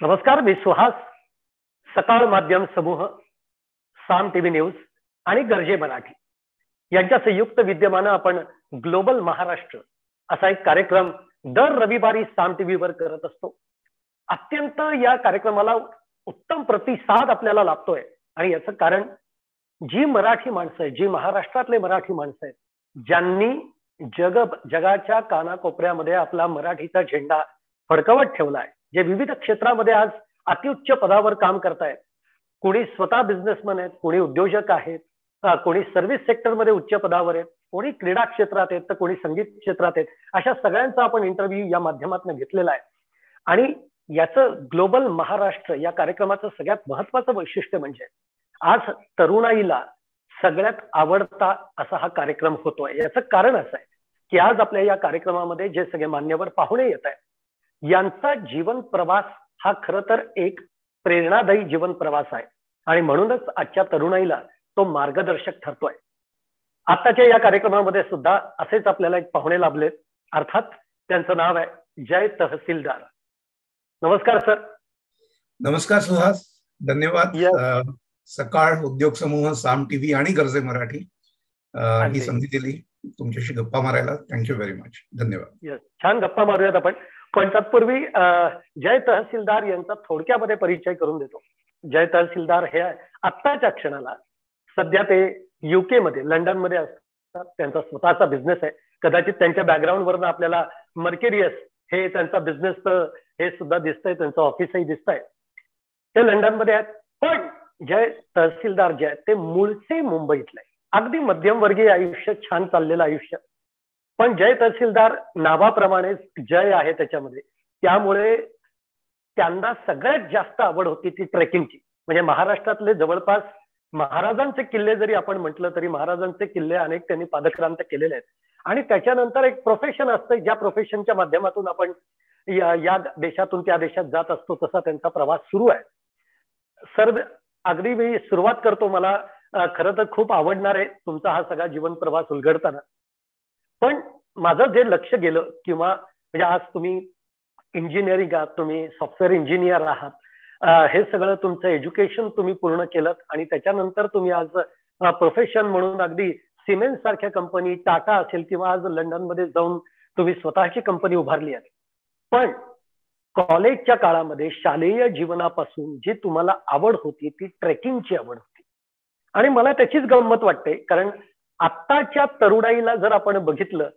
नमस्कार मी सुहास सकाळ माध्यम समूह साम टीव्ही न्यूज आणि गरजे मराठी. यांच्या संयुक्त विद्यमानं आपण ग्लोबल महाराष्ट्र असा एक कार्यक्रम दर रविवारी साम टीव्हीवर करत असतो. अत्यंत या कार्यक्रमाला उत्तम प्रतिसाद आपल्याला लाभतोय. आणि याचं कारण जी मराठी माणसं आहेत जी महाराष्ट्रातले मराठी माणसं आहेत ज्यांनी जग जगाच्या कानाकोपऱ्यामध्ये आपला मराठीचा झेंडा फडकवत ठेवलाय जे विविध क्षेत्रामध्ये आज अतिउच्च पदावर काम करतायत. कोणी स्वतः बिझनेसमॅन आहेत कोणी उद्योजक आहेत कोणी सर्व्हिस सेक्टरमध्ये उच्च पदावर आहेत कोणी क्रीडा क्षेत्रात आहेत तर कोणी संगीत क्षेत्रात आहेत अशा सगळ्यांचा आपण इंटरव्ह्यू या माध्यमातून घेतलेला आहे. आणि याचं ग्लोबल महाराष्ट्र या कार्यक्रमाचं सगळ्यात महत्वाचं वैशिष्ट्य म्हणजे आज तरुणाईला सगळ्यात आवडता असा हा कार्यक्रम होतोय. याचं कारण असं आहे की आज आपल्या या कार्यक्रमामध्ये जे सगळे मान्यवर पाहुणे येत आहेत यांचा जीवन प्रवास हा खर तर एक प्रेरणादायी जीवन प्रवास आहे. आणि म्हणूनच आजच्या तरुणाईला तो मार्गदर्शक ठरतोय. आताच्या या कार्यक्रमामध्ये सुद्धा असेच आपल्याला एक पाहुणे लाभलेत अर्थात त्यांचं नाव आहे जय तहसीलदार. नमस्कार सर. नमस्कार सुहास. धन्यवाद. सकाळ उद्योग समूह साम टीव्ही आणि गरजे मराठी ही संधी दिली. तुमच्याशी गप्पा मारायला. थँक्यू व्हेरी मच धन्यवाद. छान गप्पा मारूयात आपण. पण तत्पूर्वी जय तहसीलदार यांचा थोडक्यामध्ये परिचय करून देतो. जय तहसीलदार हे आत्ताच्या क्षणाला सध्या ते युके मध्ये लंडनमध्ये असतात. त्यांचा स्वतःचा बिझनेस आहे. कदाचित त्यांच्या बॅकग्राऊंड वरून आपल्याला मर्केरियस हे त्यांचा बिझनेस हे सुद्धा दिसतंय. त्यांचं ऑफिसही दिसतंय. ते लंडनमध्ये आहेत. पण जय तहसीलदार जे आहेत ते मूळचे मुंबईतले अगदी मध्यमवर्गीय आयुष्य छान चाललेलं आयुष्य. पण जय तहसीलदार नावाप्रमाणेच जय आहे त्याच्यामध्ये. त्यामुळे त्यांना सगळ्यात जास्त आवड होती ती ट्रेकिंगची. म्हणजे महाराष्ट्रातले जवळपास महाराजांचे किल्ले जरी आपण म्हटलं तरी महाराजांचे किल्ले अनेक त्यांनी पादक्रांत केलेले आहेत. आणि त्याच्यानंतर एक प्रोफेशन असतं ज्या प्रोफेशनच्या माध्यमातून आपण या देशातून त्या देशात जात असतो तसा त्यांचा प्रवास सुरू आहे. सर अगदी मी सुरुवात करतो मला खरं तर खूप आवडणार आहे तुमचा हा सगळा जीवन प्रवास उलगडताना. पण माझं जे लक्ष गेलं किंवा म्हणजे आज तुम्ही इंजिनिअरिंग आहात तुम्ही सॉफ्टवेअर इंजिनियर आहात हे सगळं तुमचं एज्युकेशन तुम्ही पूर्ण केलं आणि त्याच्यानंतर तुम्ही आज प्रोफेशन म्हणून अगदी सिमेंट सारख्या कंपनी टाटा असेल किंवा आज लंडनमध्ये जाऊन तुम्ही स्वतःची कंपनी उभारली आहे. पण कॉलेजच्या काळामध्ये शालेय जीवनापासून जी तुम्हाला आवड होती ती ट्रेकिंगची आवड होती. आणि मला त्याचीच गंमत वाटते. कारण आत्ताच्या तरुणाईला जर आपण बघितलं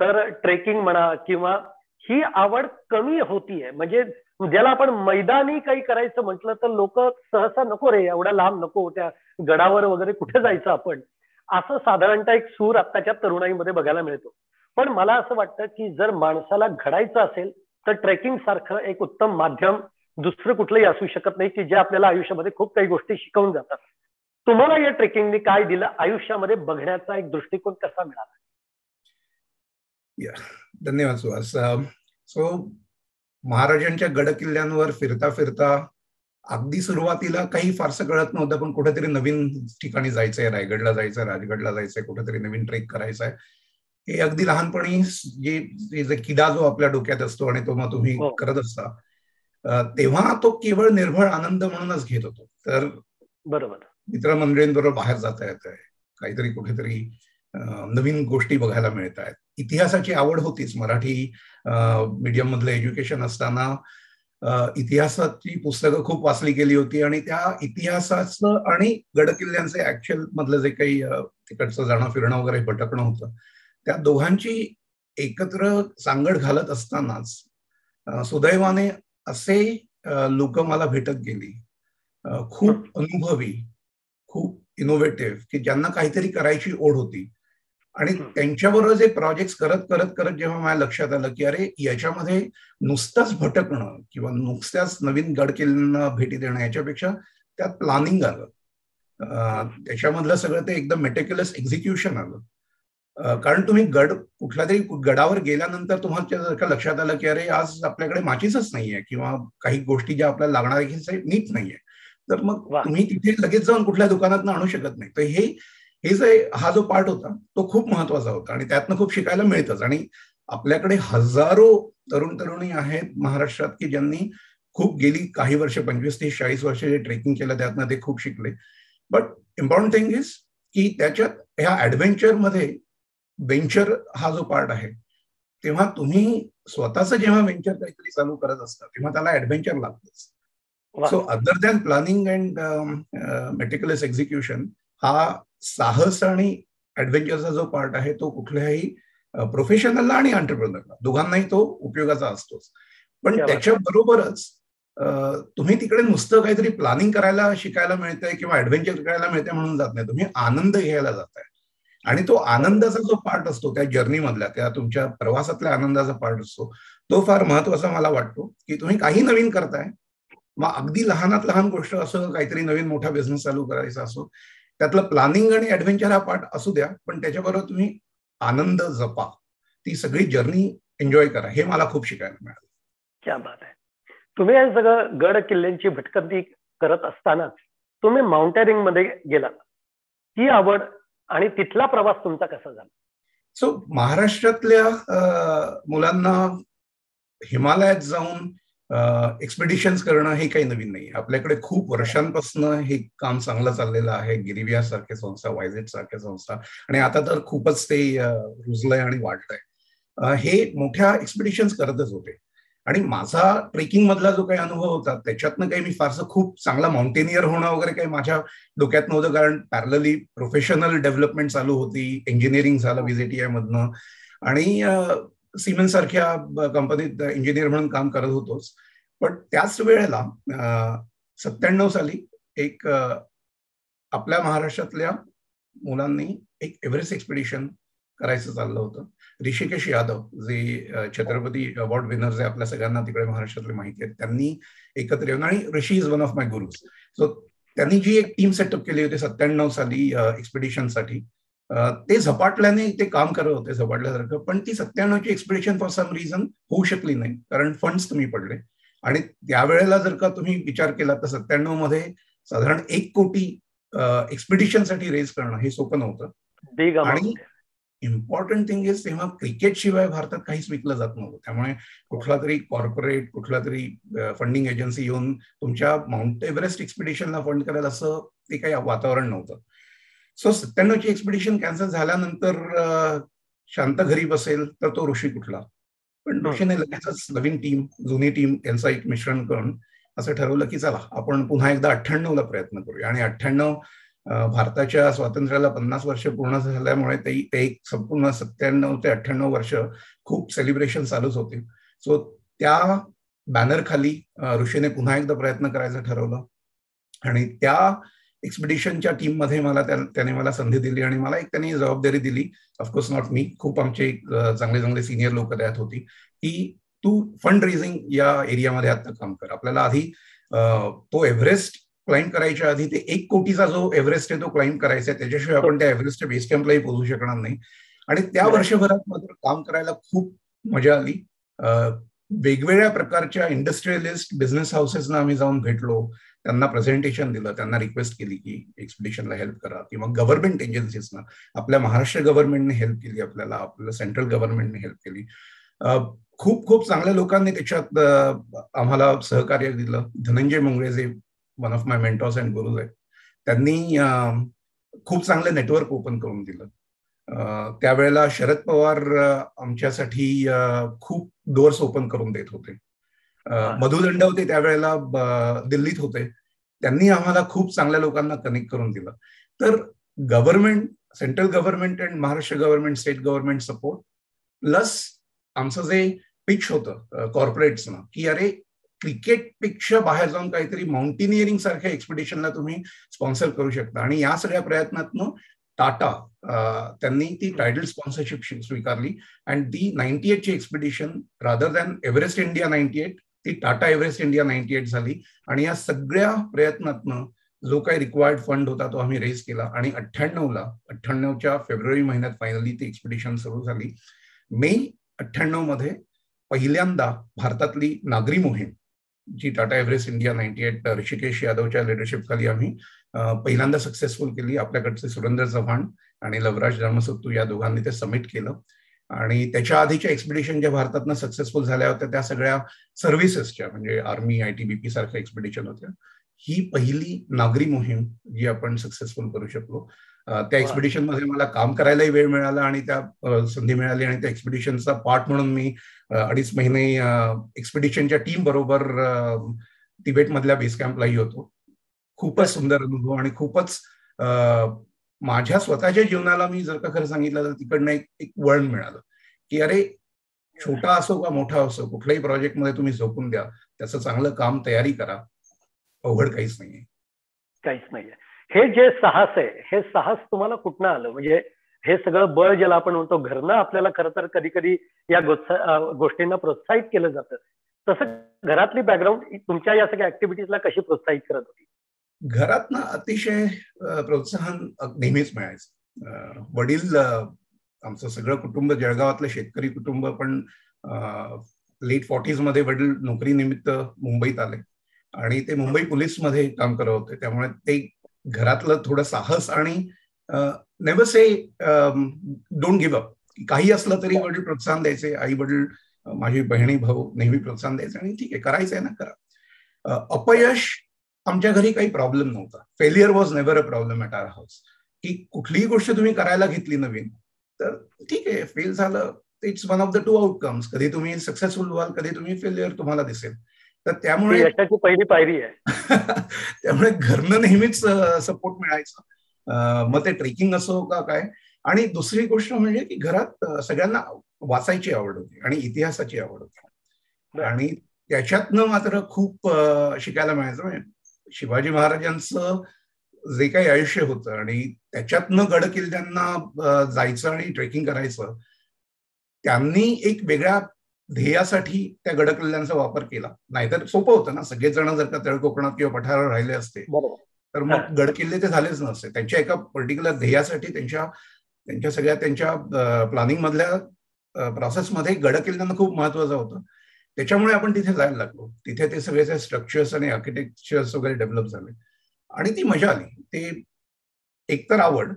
तर ट्रेकिंग म्हणा किंवा ही आवड कमी होतीये. म्हणजे ज्याला आपण मैदानी काही करायचं म्हटलं तर लोक सहसा नको रे एवढ्या लांब नको त्या गडावर वगैरे कुठे जायचं आपण? असं साधारणतः एक सूर आत्ताच्या तरुणाईमध्ये बघायला मिळतो. पण मला असं वाटतं की जर माणसाला घडायचं असेल तर ट्रेकिंग सारखं एक उत्तम माध्यम दुसरं कुठलंही असू शकत नाही की जे आपल्याला आयुष्यामध्ये खूप काही गोष्टी शिकवून जातात. तुम्हाला या ट्रेकिंगने काय दिलं? आयुष्यामध्ये बघण्याचा एक दृष्टिकोन कसा मिळाला? धन्यवाद सुहास. सो महाराजांच्या गड किल्ल्यांवर फिरता फिरता अगदी सुरुवातीला काही फारसं कळत नव्हतं पण कुठेतरी नवीन ठिकाणी जायचंय रायगडला जायचंय राजगडला जायचंय कुठेतरी नवीन ट्रेक करायचा आहे हे अगदी लहानपणी जे किडा जो आपल्या डोक्यात असतो आणि तो मग तुम्ही करत असता तेव्हा तो केवळ निर्भळ आनंद म्हणूनच घेत होतो. तर बरोबर. मित्रमंडळींबरोबर बाहेर जाता येत आहे. काहीतरी कुठेतरी नवीन गोष्टी बघायला मिळत आहेत. इतिहासाची आवड होतीच. मराठी मीडियम मधलं एज्युकेशन असताना इतिहासाची पुस्तकं खूप वाचली गेली होती आणि त्या इतिहासाचं आणि गडकिल्ल्यांचे ऍक्च्युअल मधलं जे काही तिकडचं जाणं फिरणं वगैरे भटकणं होतं. त्या दोघांची एकत्र सांगड घालत असतानाच सुदैवाने असे लोक मला भेटत गेली. खूप अनुभवी इनोव्हेटिव्ह की ज्यांना काहीतरी करायची ओढ होती. आणि त्यांच्याबरोबर जे प्रोजेक्ट करत करत करत जेव्हा माझ्या लक्षात आलं की अरे याच्यामध्ये नुसतंच भटकणं किंवा नुसत्याच नवीन गड किल्ल्यांना भेटी देणं याच्यापेक्षा त्यात प्लॅनिंग आलं. त्याच्यामधलं सगळं ते एकदम मेटेक्युलस एक्झिक्युशन आलं. कारण तुम्ही गड कुठल्या तरी गडावर गेल्यानंतर तुम्हाला लक्षात आलं की अरे आज आपल्याकडे माचीच नाहीये किंवा काही गोष्टी ज्या आपल्याला लागणार नीट नाहीये. तर मग तुम्ही तिथे लगेच जाऊन कुठल्या दुकानात आणू शकत नाही. तर हे हे जे हा जो पार्ट होता तो खूप महत्त्वाचा होता आणि त्यातनं खूप शिकायला मिळतच. आणि आपल्याकडे हजारो तरुण तरुणी आहेत महाराष्ट्रात की ज्यांनी खूप गेली काही वर्ष पंचवीस तीस चाळीस वर्ष जे ट्रेकिंग केलं त्यातनं ते खूप शिकले. बट इम्पॉर्टंट थिंग इज की त्याच्यात ह्या ऍडव्हेंचरमध्ये वेंचर हा जो पार्ट आहे तेव्हा तुम्ही स्वतःच जेव्हा वेंचर काहीतरी चालू करत असता तेव्हा त्याला ऍडव्हेंचर लागतंच. So other than planning and meticulous execution हा साहस आणि ऍडव्हेंचरचा जो पार्ट आहे तो कुठल्याही प्रोफेशनलला आणि एंटरप्रेनरला दोघांनाही तो उपयोगाचा असतोच. पण त्याच्या बरोबरच तुम्ही तिकडे नुसतं काहीतरी प्लॅनिंग करायला शिकायला मिळतंय किंवा ऍडव्हेंचर करायला मिळतंय म्हणून जात नाही. तुम्ही आनंद घ्यायला जाताय. आणि तो आनंदाचा जो पार्ट असतो त्या जर्नी मधला त्या तुमच्या प्रवासातल्या आनंदाचा पार्ट असतो तो फार महत्त्वाचा मला वाटतो की तुम्ही काही नवीन करताय मग अगदी लहानात लहान गोष्ट असं काहीतरी नवीन मोठा बिझनेस चालू करायचा असो त्यातलं प्लॅनिंग आणि ऍडव्हेंचर हा पार्ट असू द्या पण त्याच्याबरोबर तुम्ही आनंद जपा. ती सगळी जर्नी एन्जॉय करा. हे मला खूप शिकायला मिळालं. क्या बात आहे तुम्ही हे सगळं गड किल्ल्यांची भटकंती करत असतानाच तुम्ही माउंटेनिंगमध्ये गेलात. ही आवड आणि तिथला प्रवास तुमचा कसा झाला? सो महाराष्ट्रातल्या मुलांना हिमालयात जाऊन एक्सपिडिशन करणं हे काही नवीन नाही आपल्याकडे खूप वर्षांपासून हे काम चांगलं चाललेलं आहे. गिरिविया सारखे संस्था वायझेट सारख्या संस्था. आणि आता तर खूपच ते रुजलंय आणि वाढलंय हे मोठ्या एक्सपिडिशन करतच होते. आणि माझा ट्रेकिंग मधला जो काही अनुभव होता त्याच्यातनं काही मी फारसं खूप चांगला माउंटेनियर होणं वगैरे काही माझ्या डोक्यात नव्हतं. कारण पॅरलली प्रोफेशनल डेव्हलपमेंट चालू होती. इंजिनिअरिंग झालं व्हिजेटीआय मधनं. आणि सिमेंट सारख्या कंपनीत इंजिनियर म्हणून काम करत होतोच. पण त्याच वेळेला सत्त्याण्णव साली एक आपल्या महाराष्ट्रातल्या मुलांनी एक एव्हरेस्ट एक्सपिडिशन करायचं चाललं होतं. ऋषिकेश यादव जे छत्रपती अवॉर्ड विनर जे आपल्या सगळ्यांना तिकडे महाराष्ट्रातले माहिती आहेत त्यांनी एकत्र येऊन आणि Rishi is one of my gurus so त्यांनी जी एक टीम सेटअप केली होती सत्त्याण्णव साली एक्सपिडिशनसाठी ते झपाटल्याने ते काम करत होते झपाटल्यासारखं पण ती सत्त्याण्णवची एक्सपिडिशन फॉर सम रिझन होऊ शकली नाही कारण फंड्स कमी पडले. आणि त्यावेळेला जर का तुम्ही विचार केला तर सत्त्याण्णवमध्ये साधारण एक कोटी एक्सपिडिशनसाठी रेज करणं हे सोपं नव्हतं. आणि इम्पॉर्टंट थिंग इज तेव्हा क्रिकेट शिवाय भारतात काहीच विकलं जात नव्हतं. त्यामुळे कुठला तरी कॉर्पोरेट कुठला तरी फंडिंग एजन्सी येऊन तुमच्या माउंट एव्हरेस्ट एक्सपिडिशनला फंड करायला असं ते काही वातावरण नव्हतं. सो सत्त्याण्णवची एक्सपिडिशन कॅन्सल झाल्यानंतर शांत घरी बसेल तर तो ऋषी कुठला? पण ऋषीने लगेचच नवीन टीम जुनी टीम यांचा एक मिश्रण करून असं ठरवलं की चला आपण पुन्हा एकदा अठ्ठ्याण्णवला प्रयत्न करूया. आणि अठ्ठ्याण्णव भारताच्या स्वातंत्र्याला पन्नास वर्ष पूर्ण झाल्यामुळे ते एक संपूर्ण सत्त्याण्णव ते अठ्ठ्याण्णव वर्ष खूप सेलिब्रेशन चालूच होते. सो त्या बॅनर खाली ऋषीने पुन्हा एकदा प्रयत्न करायचं ठरवलं. आणि त्या एक्सपिडिशनच्या टीममध्ये मला त्याने मला संधी दिली आणि मला एक त्यांनी जबाबदारी दिली. ऑफकोर्स नॉट मी खूप आमचे चांगले चांगले सिनियर लोक त्यात होती. की तू फंड रेझिंग या एरियामध्ये आता काम कर. आपल्याला आधी तो एव्हरेस्ट क्लाइंब करायच्या आधी ते एक कोटीचा जो एव्हरेस्ट आहे तो क्लाइंब करायचा आहे. त्याच्याशिवाय आपण त्या एव्हरेस्टच्या बेस कॅम्पलाही पोहोचू शकणार नाही. आणि त्या वर्षभरात मात्र काम करायला खूप मजा आली. वेगवेगळ्या प्रकारच्या इंडस्ट्रियलिस्ट बिझनेस हाऊसेसना आम्ही जाऊन भेटलो. त्यांना प्रेझेंटेशन दिलं त्यांना रिक्वेस्ट केली की एक्सपिडिशनला हेल्प करा किंवा गव्हर्नमेंट एजन्सीजना आपल्या महाराष्ट्र गव्हर्नमेंटने हेल्प केली आपल्याला आपल्या सेंट्रल गव्हर्नमेंटने हेल्प केली. खूप खूप चांगल्या लोकांनी त्याच्यात आम्हाला सहकार्य दिलं. धनंजय मुंगळे जे one of my mentors and gurus आहेत त्यांनी खूप चांगलं नेटवर्क ओपन करून दिलं. त्यावेळेला शरद पवार आमच्यासाठी खूप डोअर्स ओपन करून देत होते. मधुदंड होते त्यावेळेला दिल्लीत होते. त्यांनी आम्हाला खूप चांगल्या लोकांना कनेक्ट करून दिलं. तर government central government and Maharashtra government state government support plus आमचं जे पिच होतं कॉर्पोरेट्सना की अरे क्रिकेटपेक्षा बाहेर जाऊन काहीतरी माउंटेनिअरिंग सारख्या एक्सपिडिशनला तुम्ही स्पॉन्सर करू शकता. आणि या सगळ्या प्रयत्नातनं टाटा त्यांनी ती टायटल स्पॉन्सरशिप स्वीकारली. अँड ती ninety एटची expedition rather than Everest India ninety eight ती Tata Everest India ninety eight झाली. आणि या सगळ्या प्रयत्नातनं जो काही रिक्वायर्ड फंड होता तो आम्ही रेज केला. आणि अठ्ठ्याण्णवला अठ्ठ्याण्णवच्या फेब्रुवारी महिन्यात फायनली ती एक्सपिडिशन सुरू झाली. मे अठ्ठ्याण्णवमध्ये पहिल्यांदा भारतातली नागरी मोहीम जी Tata Everest India ninety eight Rishikesh यादवच्या leadership खाली आम्ही पहिल्यांदा सक्सेसफुल केली. आपल्याकडचे सुरेंद्र चव्हाण आणि लवराज धर्मसत्तू या दोघांनी ते सबमिट केलं. आणि त्याच्या आधीच्या एक्सपिडिशन ज्या भारतातनं सक्सेसफुल झाल्या होत्या त्या सगळ्या सर्व्हिसेसच्या म्हणजे आर्मी आय टी बीपी सारख्या एक्सपिडिशन होत्या ही पहिली नागरी मोहीम जी आपण सक्सेसफुल करू शकलो त्या एक्सपिडिशनमध्ये मला काम करायलाही वेळ मिळाला आणि त्या संधी मिळाली आणि त्या एक्सपिडिशनचा पार्ट म्हणून मी अडीच महिने एक्सपिडिशनच्या टीम बरोबर तिबेटमधल्या बेस कॅम्पलाही होतो. खूपच सुंदर अनुभव आणि खूपच माझ्या स्वतःच्या जीवनाला मी जर का खरं सांगितलं तर तिकडनं एक एक वळण मिळालं. की अरे छोटा असो का मोठा असो कुठल्याही प्रोजेक्टमध्ये तुम्ही झोपून द्या त्याचं चांगलं काम तयारी करा अवघड काहीच नाहीये. काहीच नाहीये. हे जे साहस आहे हे साहस तुम्हाला कुठनं आलं? म्हणजे हे सगळं बळ ज्याला आपण म्हणतो घरनं आपल्याला खरं तर कधी कधी या गोष्टींना प्रोत्साहित केलं जातं. तसं घरातली बॅकग्राऊंड तुमच्या या सगळ्या ऍक्टिव्हिटीजला कशी प्रोत्साहित करत होती? घरात ना अतिशय प्रोत्साहन नेहमीच मिळायचं. वडील आमचं सगळं कुटुंब जळगावातलं शेतकरी कुटुंब पण लेट फॉर्टीजमध्ये वडील नोकरी निमित्त मुंबईत आले. आणि ते मुंबई पोलीसमध्ये काम करत होते. त्यामुळे ते घरातलं थोडं साहस आणि never say don't give up काही असलं तरी वडील प्रोत्साहन द्यायचे. आई वडील माझी बहिणी भाऊ नेहमी प्रोत्साहन द्यायचे. आणि ठीक आहे करायचंय ना करा. अपयश आमच्या घरी काही प्रॉब्लेम नव्हता. Failure was never a problem at our house की कुठलीही गोष्ट तुम्ही करायला घेतली नवीन तर ठीक आहे फेल झालं it's one of the two outcomes कधी तुम्ही सक्सेसफुल व्हाल कधी तुम्ही फेलियर तुम्हाला दिसेल. तर त्यामुळे पहिली पायरी आहे. त्यामुळे घरनं नेहमीच सपोर्ट मिळायचा. मग ते ट्रेकिंग असो का काय? आणि दुसरी गोष्ट म्हणजे की घरात सगळ्यांना वाचायची आवड होती आणि इतिहासाची आवड होती. आणि त्याच्यातनं मात्र खूप शिकायला मिळायचं. म्हणजे शिवाजी महाराजांचं जे काही आयुष्य होतं आणि त्याच्यातनं गड किल्ल्यांना जायचं आणि ट्रेकिंग करायचं त्यांनी एक वेगळ्या ध्येयासाठी त्या गड किल्ल्यांचा वापर केला. नाहीतर सोपं होतं ना. सगळेच जण जर का तळ कोकणात किंवा पठारावर राहिले असते तर मग गड किल्ले ते झालेच नसते. त्यांच्या एका पर्टिक्युलर ध्येयासाठी त्यांच्या त्यांच्या सगळ्या त्यांच्या प्लॅनिंग मधल्या प्रोसेसमध्ये गड किल्ल्यांना खूप महत्वाचं होतं. त्याच्यामुळे आपण तिथे जायला लागलो. तिथे ते सगळे स्ट्रक्चर्स आणि आर्किटेक्चर्स वगैरे डेव्हलप झाले. आणि ती मजा आली. ते एकतर आवड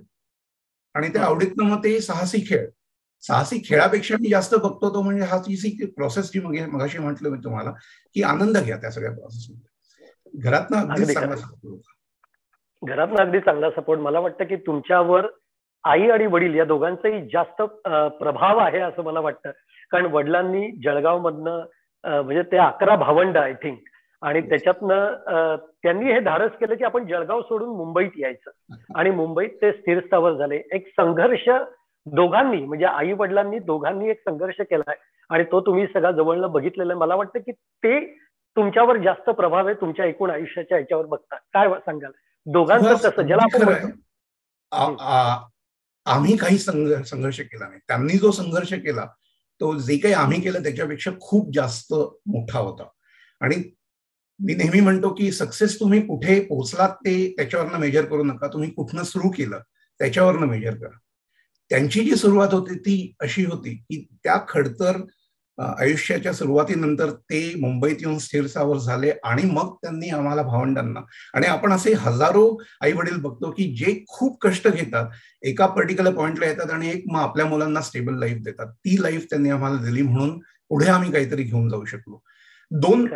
आणि त्या आवडीतनं मग ते साहसी खेळ. साहसी खेळापेक्षा मी जास्त बघतो तो म्हणजे हा ती प्रोसेस जी मग मगाशी म्हटलं मी तुम्हाला की आनंद घ्या त्या सगळ्या प्रोसेसमध्ये घरातनं अगदी चांगला सपोर्ट घरातनं अगदी चांगला सपोर्ट मला वाटतं की तुमच्यावर आई आणि वडील या दोघांचाही जास्त प्रभाव आहे असं मला वाटतं. कारण वडिलांनी जळगाव मधनं म्हणजे ते अकरा भावंड आय थिंक आणि त्याच्यातनं त्यांनी हे धाडस केलं की आपण जळगाव सोडून मुंबईत यायचं. आणि मुंबईत ते स्थिरस्थावर झाले. एक संघर्ष दोघांनी म्हणजे आई वडिलांनी दोघांनी एक संघर्ष केलाय आणि तो तुम्ही सगळा जवळनं बघितलेला आहे. मला वाटतं की ते तुमच्यावर जास्त प्रभाव आहे तुमच्या एकूण आयुष्याच्या ह्याच्यावर बघता. काय सांगाल? दोघांचं कसं ज्याला आपण आम्ही काही संघर्ष केला नाही. त्यांनी जो संघर्ष केला तो जे काही आम्ही केलं त्याच्यापेक्षा खूप जास्त मोठा होता. आणि मी नेहमी म्हणतो की सक्सेस तुम्ही कुठे पोहोचलात ते त्याच्यावरनं मेजर करू नका. तुम्ही कुठनं सुरू केलं त्याच्यावरनं मेजर करा. त्यांची जी सुरुवात होती ती अशी होती की त्या खडतर आयुष्याच्या सुरुवातीनंतर ते मुंबईत येऊन स्थिरसावर झाले आणि मग त्यांनी आम्हाला भावंडांना आणि आपण असे हजारो आई वडील बघतो की जे खूप कष्ट घेतात एका पर्टिक्युलर पॉइंटला येतात आणि एक मग आपल्या मुलांना स्टेबल लाईफ देतात. ती लाईफ त्यांनी आम्हाला दिली म्हणून पुढे आम्ही काहीतरी घेऊन जाऊ शकलो. दोन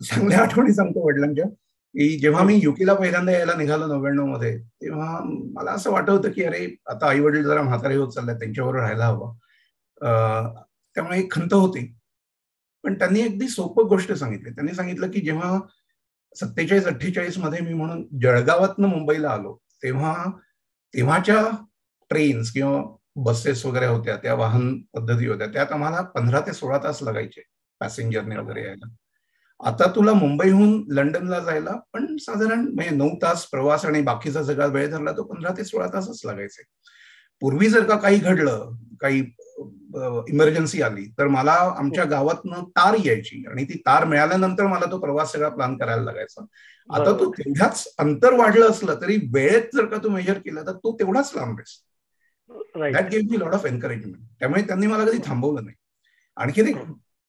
चांगल्या आठवणी सांगतो वडिलांच्या की जेव्हा मी युकेला पहिल्यांदा यायला निघालो नव्याण्णवमध्ये तेव्हा मला असं वाटत होतं की अरे आता आई वडील जरा म्हातारे होत चालले त्यांच्याबरोबर राहायला हवं. त्यामुळे एक खंत होती. पण त्यांनी अगदी सोपं गोष्ट सांगितली. त्यांनी सांगितलं की जेव्हा सत्तेचाळीस अठ्ठेचाळीसमध्ये मी म्हणून जळगावातनं मुंबईला आलो तेव्हा तेव्हाच्या ट्रेन्स किंवा बसेस वगैरे होत्या त्या वाहन पद्धती होत्या त्यात आम्हाला पंधरा ते सोळा तास लागायचे पॅसेंजरने वगैरे यायला. आता तुला मुंबईहून लंडनला जायला पण साधारण म्हणजे नऊ तास प्रवास आणि बाकीचा सगळा वेळ धरला तो पंधरा ते सोळा तासच लागायचे. पूर्वी जर का काही घडलं काही इमर्जन्सी आली तर मला आमच्या गावातनं तार यायची आणि ती तार मिळाल्यानंतर मला तो प्रवास सगळा प्लॅन करायला लागायचा. आता तो तेवढ्याच अंतर वाढलं असलं तरी वेळेत जर का तू मेजर केला तर तो तेवढाच लांब आहेस that gave me lot of encouragement त्यामुळे त्यांनी मला कधी थांबवलं नाही. आणखी एक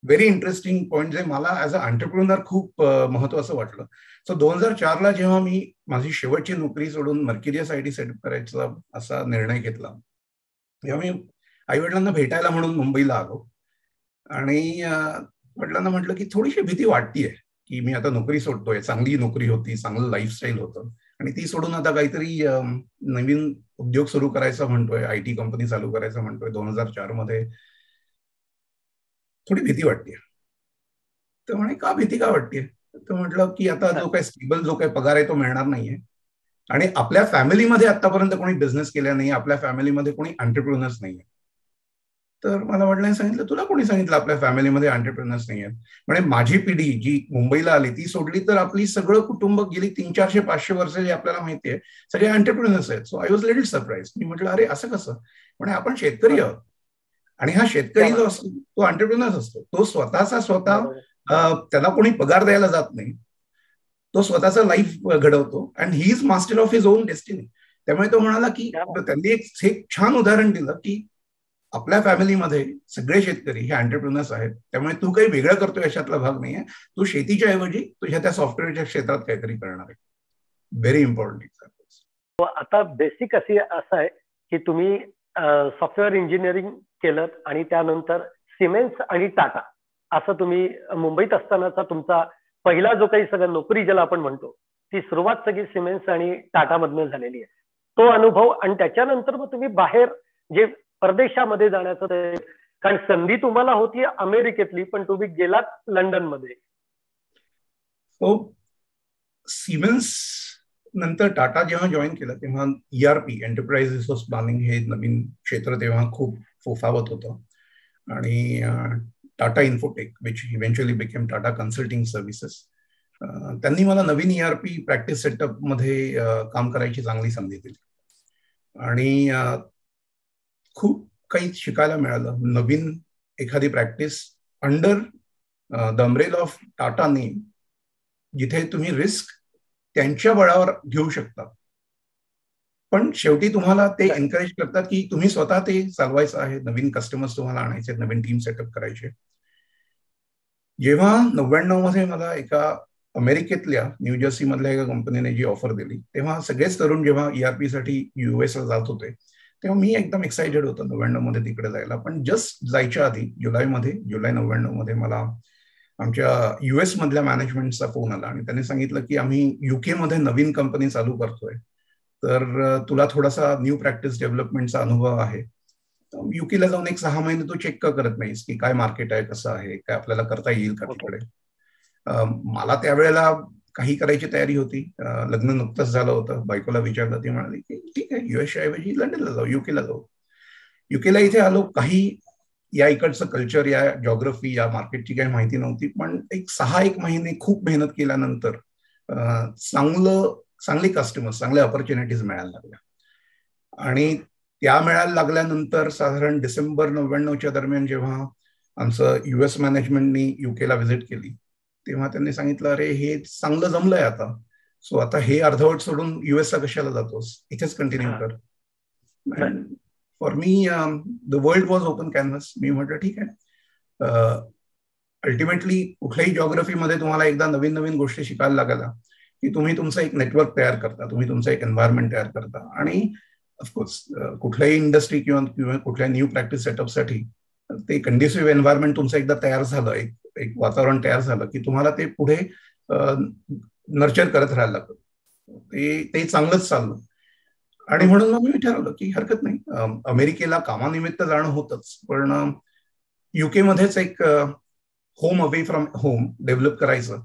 व्हेरी इंटरेस्टिंग पॉईंट जे मला ऍज अ एंटरप्रिनर खूप महत्वाचं वाटलं. सो दोन हजार चारला जेव्हा मी माझी शेवटची नोकरी सोडून मर्किरियस आय टी सेटअप करायचा असा निर्णय घेतला तेव्हा मी आई वडिलांना भेटायला म्हणून मुंबईला आलो. आणि वडिलांना म्हटलं की थोडीशी भीती वाटतीये की मी आता नोकरी सोडतोय चांगली नोकरी होती चांगलं लाईफस्टाईल होतं. आणि ती सोडून आता काहीतरी नवीन उद्योग सुरू करायचा म्हणतोय आय टी कंपनी चालू करायचं म्हणतोय दोन हजार चारमध्ये. थोडी भीती वाटते तर म्हणे का भीती का वाटते तर म्हटलं की आता जो काही स्टेबल जो काही पगार आहे तो मिळणार नाहीये. आणि आपल्या फॅमिलीमध्ये आतापर्यंत कोणी बिझनेस केला नाही आपल्या फॅमिलीमध्ये कोणी एंटरप्रिनर्स नाहीये. तर मला वडिलांनी सांगितलं तुला कोणी सांगितलं आपल्या फॅमिलीमध्ये एंटरप्रिनर्स नाही आहेत? म्हणजे माझी पिढी जी मुंबईला आली ती सोडली तर आपली सगळं कुटुंब गेली तीन चारशे पाचशे वर्ष जे आपल्याला माहिती आहे सगळे एंटरप्रिनर्स आहेत. So I was little surprise मी म्हटलं अरे असं कसं? म्हणजे आपण शेतकरी आहोत आणि हा शेतकरी जो असतो तो एंटरप्रिनर्स असतो. तो स्वतःचा स्वतः त्याला कोणी पगार द्यायला जात नाही. तो स्वतःचा लाईफ घडवतो and he is master of his own destiny त्यामुळे तो म्हणाला की त्यांनी एक छान उदाहरण दिलं की आपल्या फॅमिलीमध्ये सगळे शेतकरी हे एंटरप्रिनर्स आहेत त्यामुळे तू काही वेगळं करतोय याच्यातला भाग नाहीये. तू शेतीच्या ऐवजी तुझ्या त्या सॉफ्टवेअरच्या क्षेत्रात काहीतरी करणार आहे. व्हेरी इम्पॉर्टंट एक्झाम्पल आता बेसिक अशी असं आहे की तुम्ही सॉफ्टवेअर इंजिनिअरिंग केलं आणि त्यानंतर सिमेंट्स आणि टाटा असं तुम्ही मुंबईत असतानाचा तुमचा पहिला जो काही सगळं नोकरी ज्याला आपण म्हणतो ती सुरुवात सगळी सिमेंट्स आणि टाटामधनं झालेली आहे. तो अनुभव आणि त्याच्यानंतर मग तुम्ही बाहेर जे परदेशामध्ये जाण्याचं ते. कारण संधी तुम्हाला होती अमेरिकेतली पण तुम्ही गेलात लंडनमध्ये. हो सिमेन्स नंतर टाटा जेव्हा जॉईन केलं तेव्हा ईआरपी एंटरप्राइजेस ऑफ प्लॅनिंग हे नवीन क्षेत्र तेव्हा खूप फोफावत होतं. आणि Tata Infotech which eventually became Tata consulting services त्यांनी मला नवीन ईआरपी प्रॅक्टिस सेटअपमध्ये काम करायची चांगली संधी दिली. आणि खूप काही शिकायला मिळालं. नवीन एखादी practice under the umbrella of Tata name जिथे तुम्ही रिस्क त्यांच्या बळावर घेऊ शकता. पण शेवटी तुम्हाला ते एनकरेज करतात की तुम्ही स्वतः ते चालवायचं आहे. नवीन कस्टमर्स तुम्हाला आणायचे नवीन टीम सेटअप करायचे. जेव्हा नव्याण्णवमध्ये मला एका अमेरिकेतल्या न्यूजर्सी मधल्या एका कंपनीने जी ऑफर दिली तेव्हा सगळेच तरुण जेव्हा ईआरपी साठी युएस ला जात होते तेव्हा मी एकदम एक्साइटेड होतो नव्याण्णवमध्ये तिकडे जायला. पण जस्ट जायच्या आधी जुलैमध्ये जुलै नव्याण्णवमध्ये मला आमच्या युएस मधल्या मॅनेजमेंटचा फोन आला. आणि त्यांनी सांगितलं की आम्ही युके मध्ये नवीन कंपनी चालू करतोय. तर तुला थोडासा न्यू प्रॅक्टिस डेव्हलपमेंटचा अनुभव आहे. युकेला जाऊन एक सहा महिने तू चेक का करत नाहीस की काय मार्केट आहे कसं आहे काय आपल्याला करता येईल का तिकडे? मला त्यावेळेला काही करायची तयारी होती. लग्न नुकतंच झालं होतं. बायकोला विचारलं ती म्हणाली की ठीक आहे युएसच्या ऐवजी लंडनला जाऊ युकेला जाऊ. युकेला इथे आलो. काही या इकडचं कल्चर या जॉग्रफी या मार्केटची काही माहिती नव्हती. पण एक सहा एक महिने खूप मेहनत केल्यानंतर चांगलं चांगले कस्टमर्स चांगल्या ऑपॉर्च्युनिटीज मिळायला लागल्या. आणि त्या मिळायला लागल्यानंतर साधारण डिसेंबर नव्याण्णवच्या दरम्यान जेव्हा आमचं युएस मॅनेजमेंटनी युकेला व्हिजिट केली तेव्हा त्यांनी सांगितलं अरे हे चांगलं जमलंय आता. सो आता हे अर्धवट सोडून युएसला कशाला जातोस? इथेच कंटिन्यू कर. For me the world was open canvas मी म्हटलं ठीक आहे. अल्टिमेटली कुठल्याही जॉग्रफीमध्ये तुम्हाला एकदा नवीन नवीन गोष्टी शिकायला लागला की तुम्ही तुमचं एक नेटवर्क तयार करता तुम्ही तुमचं एक एन्व्हायरमेंट तयार करता. आणि ऑफकोर्स कुठल्याही इंडस्ट्री किंवा किंवा कुठल्या न्यू प्रॅक्टिस सेटअपसाठी ते कंडिसिव्ह एन्व्हायरमेंट तुमचं एकदा तयार झालं एक एक वातावरण तयार झालं की तुम्हाला ते पुढे नर्चर करत राहायला लागतं ते ते चांगलंच चाललं. आणि म्हणून मग मी ठरवलं की हरकत नाही. अमेरिकेला कामानिमित्त जाणं होतच. पण युके मध्येच एक home away from home develop करायचं.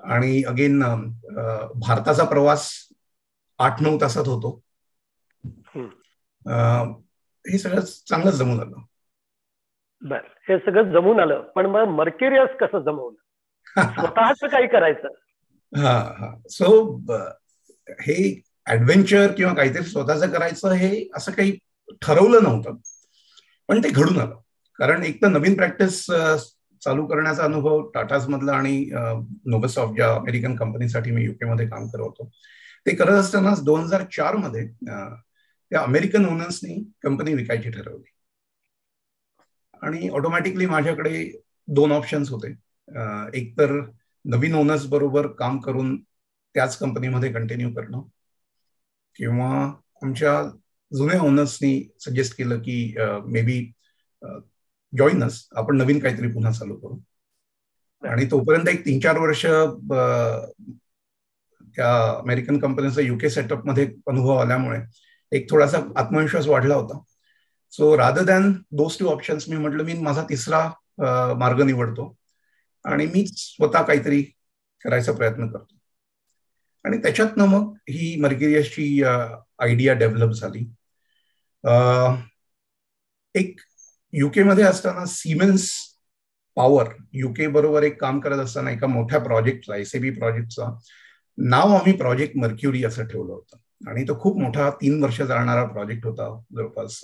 आणि अगेन भारताचा प्रवास आठ नऊ तासात होतो. हे सगळं चांगलंच जमून आलं बर. हे सगळं जमून आलं. पण मग मर्केरियस कसं जमवलं? स्वतःच काही करायचं. हा हा. सो हे ऍडव्हेंचर किंवा काहीतरी स्वतःच करायचं हे असं काही ठरवलं नव्हतं. पण ते घडून आलं. कारण एक तर नवीन प्रॅक्टिस चालू करण्याचा अनुभव टाटाज मधला आणि नोबेसॉफ्ट ज्या अमेरिकन कंपनीसाठी मी युके मध्ये काम करत होतो. ते करत असताना दोन हजार चारमध्ये त्या अमेरिकन ओनर्सनी कंपनी विकायची ठरवली. आणि ऑटोमॅटिकली माझ्याकडे दोन ऑप्शन्स होते. एक तर नवीन ओनर्स बरोबर काम करून त्याच कंपनीमध्ये कंटिन्यू करणं किंवा आमच्या जुन्या ओनर्सनी सजेस्ट केलं की मे बी जॉईनस आपण नवीन काहीतरी पुन्हा चालू करू. आणि तोपर्यंत एक तीन चार वर्ष त्या अमेरिकन कंपनीचा युके सेटअपमध्ये अनुभव आल्यामुळे एक थोडासा आत्मविश्वास वाढला होता. So rather than those two options मी म्हटलं मी माझा तिसरा मार्ग निवडतो आणि मी स्वतः काहीतरी करायचा प्रयत्न करतो. आणि त्याच्यातनं मग ही मर्गिरियसची आयडिया डेव्हलप झाली. एक युके मध्ये असताना सिमेन्स पॉवर युके बरोबर एक काम करत असताना एका मोठ्या प्रोजेक्टचा एसएबी प्रोजेक्टचा नाव आम्ही प्रोजेक्ट मर्क्युरी असं ठेवलं होतं. आणि तो खूप मोठा तीन वर्ष चालणारा प्रोजेक्ट होता जवळपास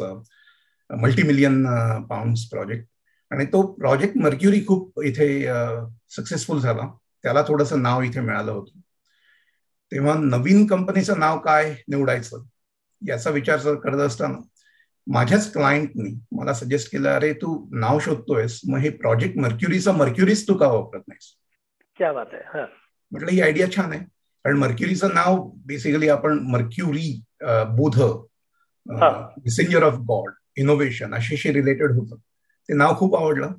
मल्टी मिलियन पाऊंड प्रोजेक्ट आणि तो प्रोजेक्ट मर्क्युरी खूप इथे सक्सेसफुल झाला. त्याला थोडंसं नाव इथे मिळालं होतं. तेव्हा नवीन कंपनीचं नाव काय निवडायचं याचा विचार करत असताना माझ्याच क्लायंटनी मला सजेस्ट केलं अरे तू नाव शोधतोयस मग हे प्रोजेक्ट मर्क्युरीचं मर्क्युरीच तू का वापरत नाहीस? क्या बात आहे. म्हटलं ही आयडिया छान आहे. कारण मर्क्युरीचं नाव बेसिकली आपण Mercury Budh messenger of God innovation अशाशी related होतं. ते नाव खूप आवडलं.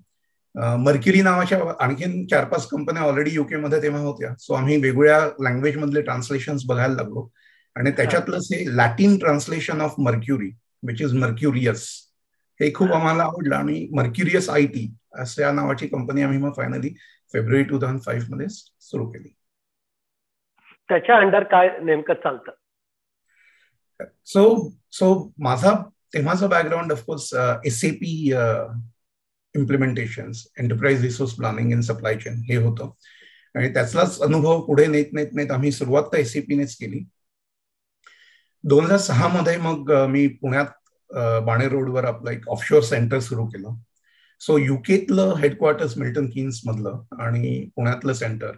मर्क्युरी नावाच्या आणखीन चार पाच कंपन्या ऑलरेडी युके मध्ये तेव्हा होत्या. सो आम्ही वेगवेगळ्या लँग्वेज मधले ट्रान्सलेशन बघायला लागलो. आणि त्याच्यातलंच हे Latin translation of Mercury which is Mercurius हे खूप आम्हाला आवडलं. आणि मर्क्युरियस आय टी अशा नावाची कंपनी आम्ही मग फायनली फेब्रुवारी टू थाउजंड फाईव्हमध्ये सुरू केली. त्याच्या अंडर काय नेमकं चालतं? सो सो माझा तेव्हाचा background of course S A P implementation enterprise resource planning in supply chain हे होतं. आणि त्याचाच अनुभव पुढे नेत नेत नेत आम्ही सुरुवात तर एसएपीनेच केली. दोन हजार सहा मध्ये मग uh, मी पुण्यात uh, बाणे रोडवर आपलं एक ऑफशोअर सेंटर सुरू केलं. सो युकेतलं हेडक्वार्टर्स मिल्टन किन्स मधलं आणि पुण्यातलं सेंटर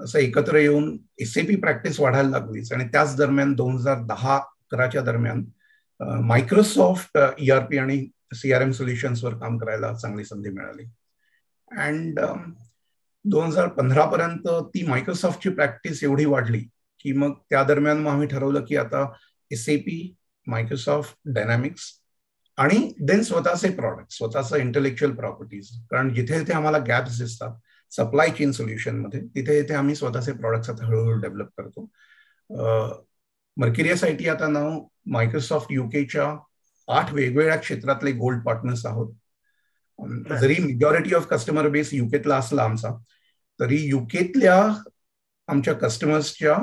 असं एकत्र येऊन एसएपी प्रॅक्टिस वाढायला लागलीच. आणि त्याच दरम्यान दोन हजार दहा अकराच्या दरम्यान मायक्रोसॉफ्ट ईआरपी आणि सीआरएम सोल्युशन्सवर काम करायला चांगली संधी मिळाली. अँड दोन हजार पंधरा पर्यंत ती मायक्रोसॉफ्टची प्रॅक्टिस एवढी वाढली की मग त्या दरम्यान मग आम्ही ठरवलं की आता S A P Microsoft Dynamics आणि देन स्वतःचे प्रॉडक्ट स्वतःचं इंटेलेक्च्युअल प्रॉपर्टीज कारण जिथे जिथे आम्हाला गॅप्स दिसतात सप्लाय चेन सोल्युशनमध्ये तिथे तिथे आम्ही स्वतःचे प्रॉडक्ट्स आता हळूहळू डेव्हलप करतो. मर्किरियस आय टी आता नाव मायक्रोसॉफ्ट युकेच्या आठ वेगवेगळ्या क्षेत्रातले गोल्ड पार्टनर्स आहोत. जरी मेजॉरिटी ऑफ कस्टमर बेस युकेतला असला आमचा तरी युकेतल्या आमच्या कस्टमर्सच्या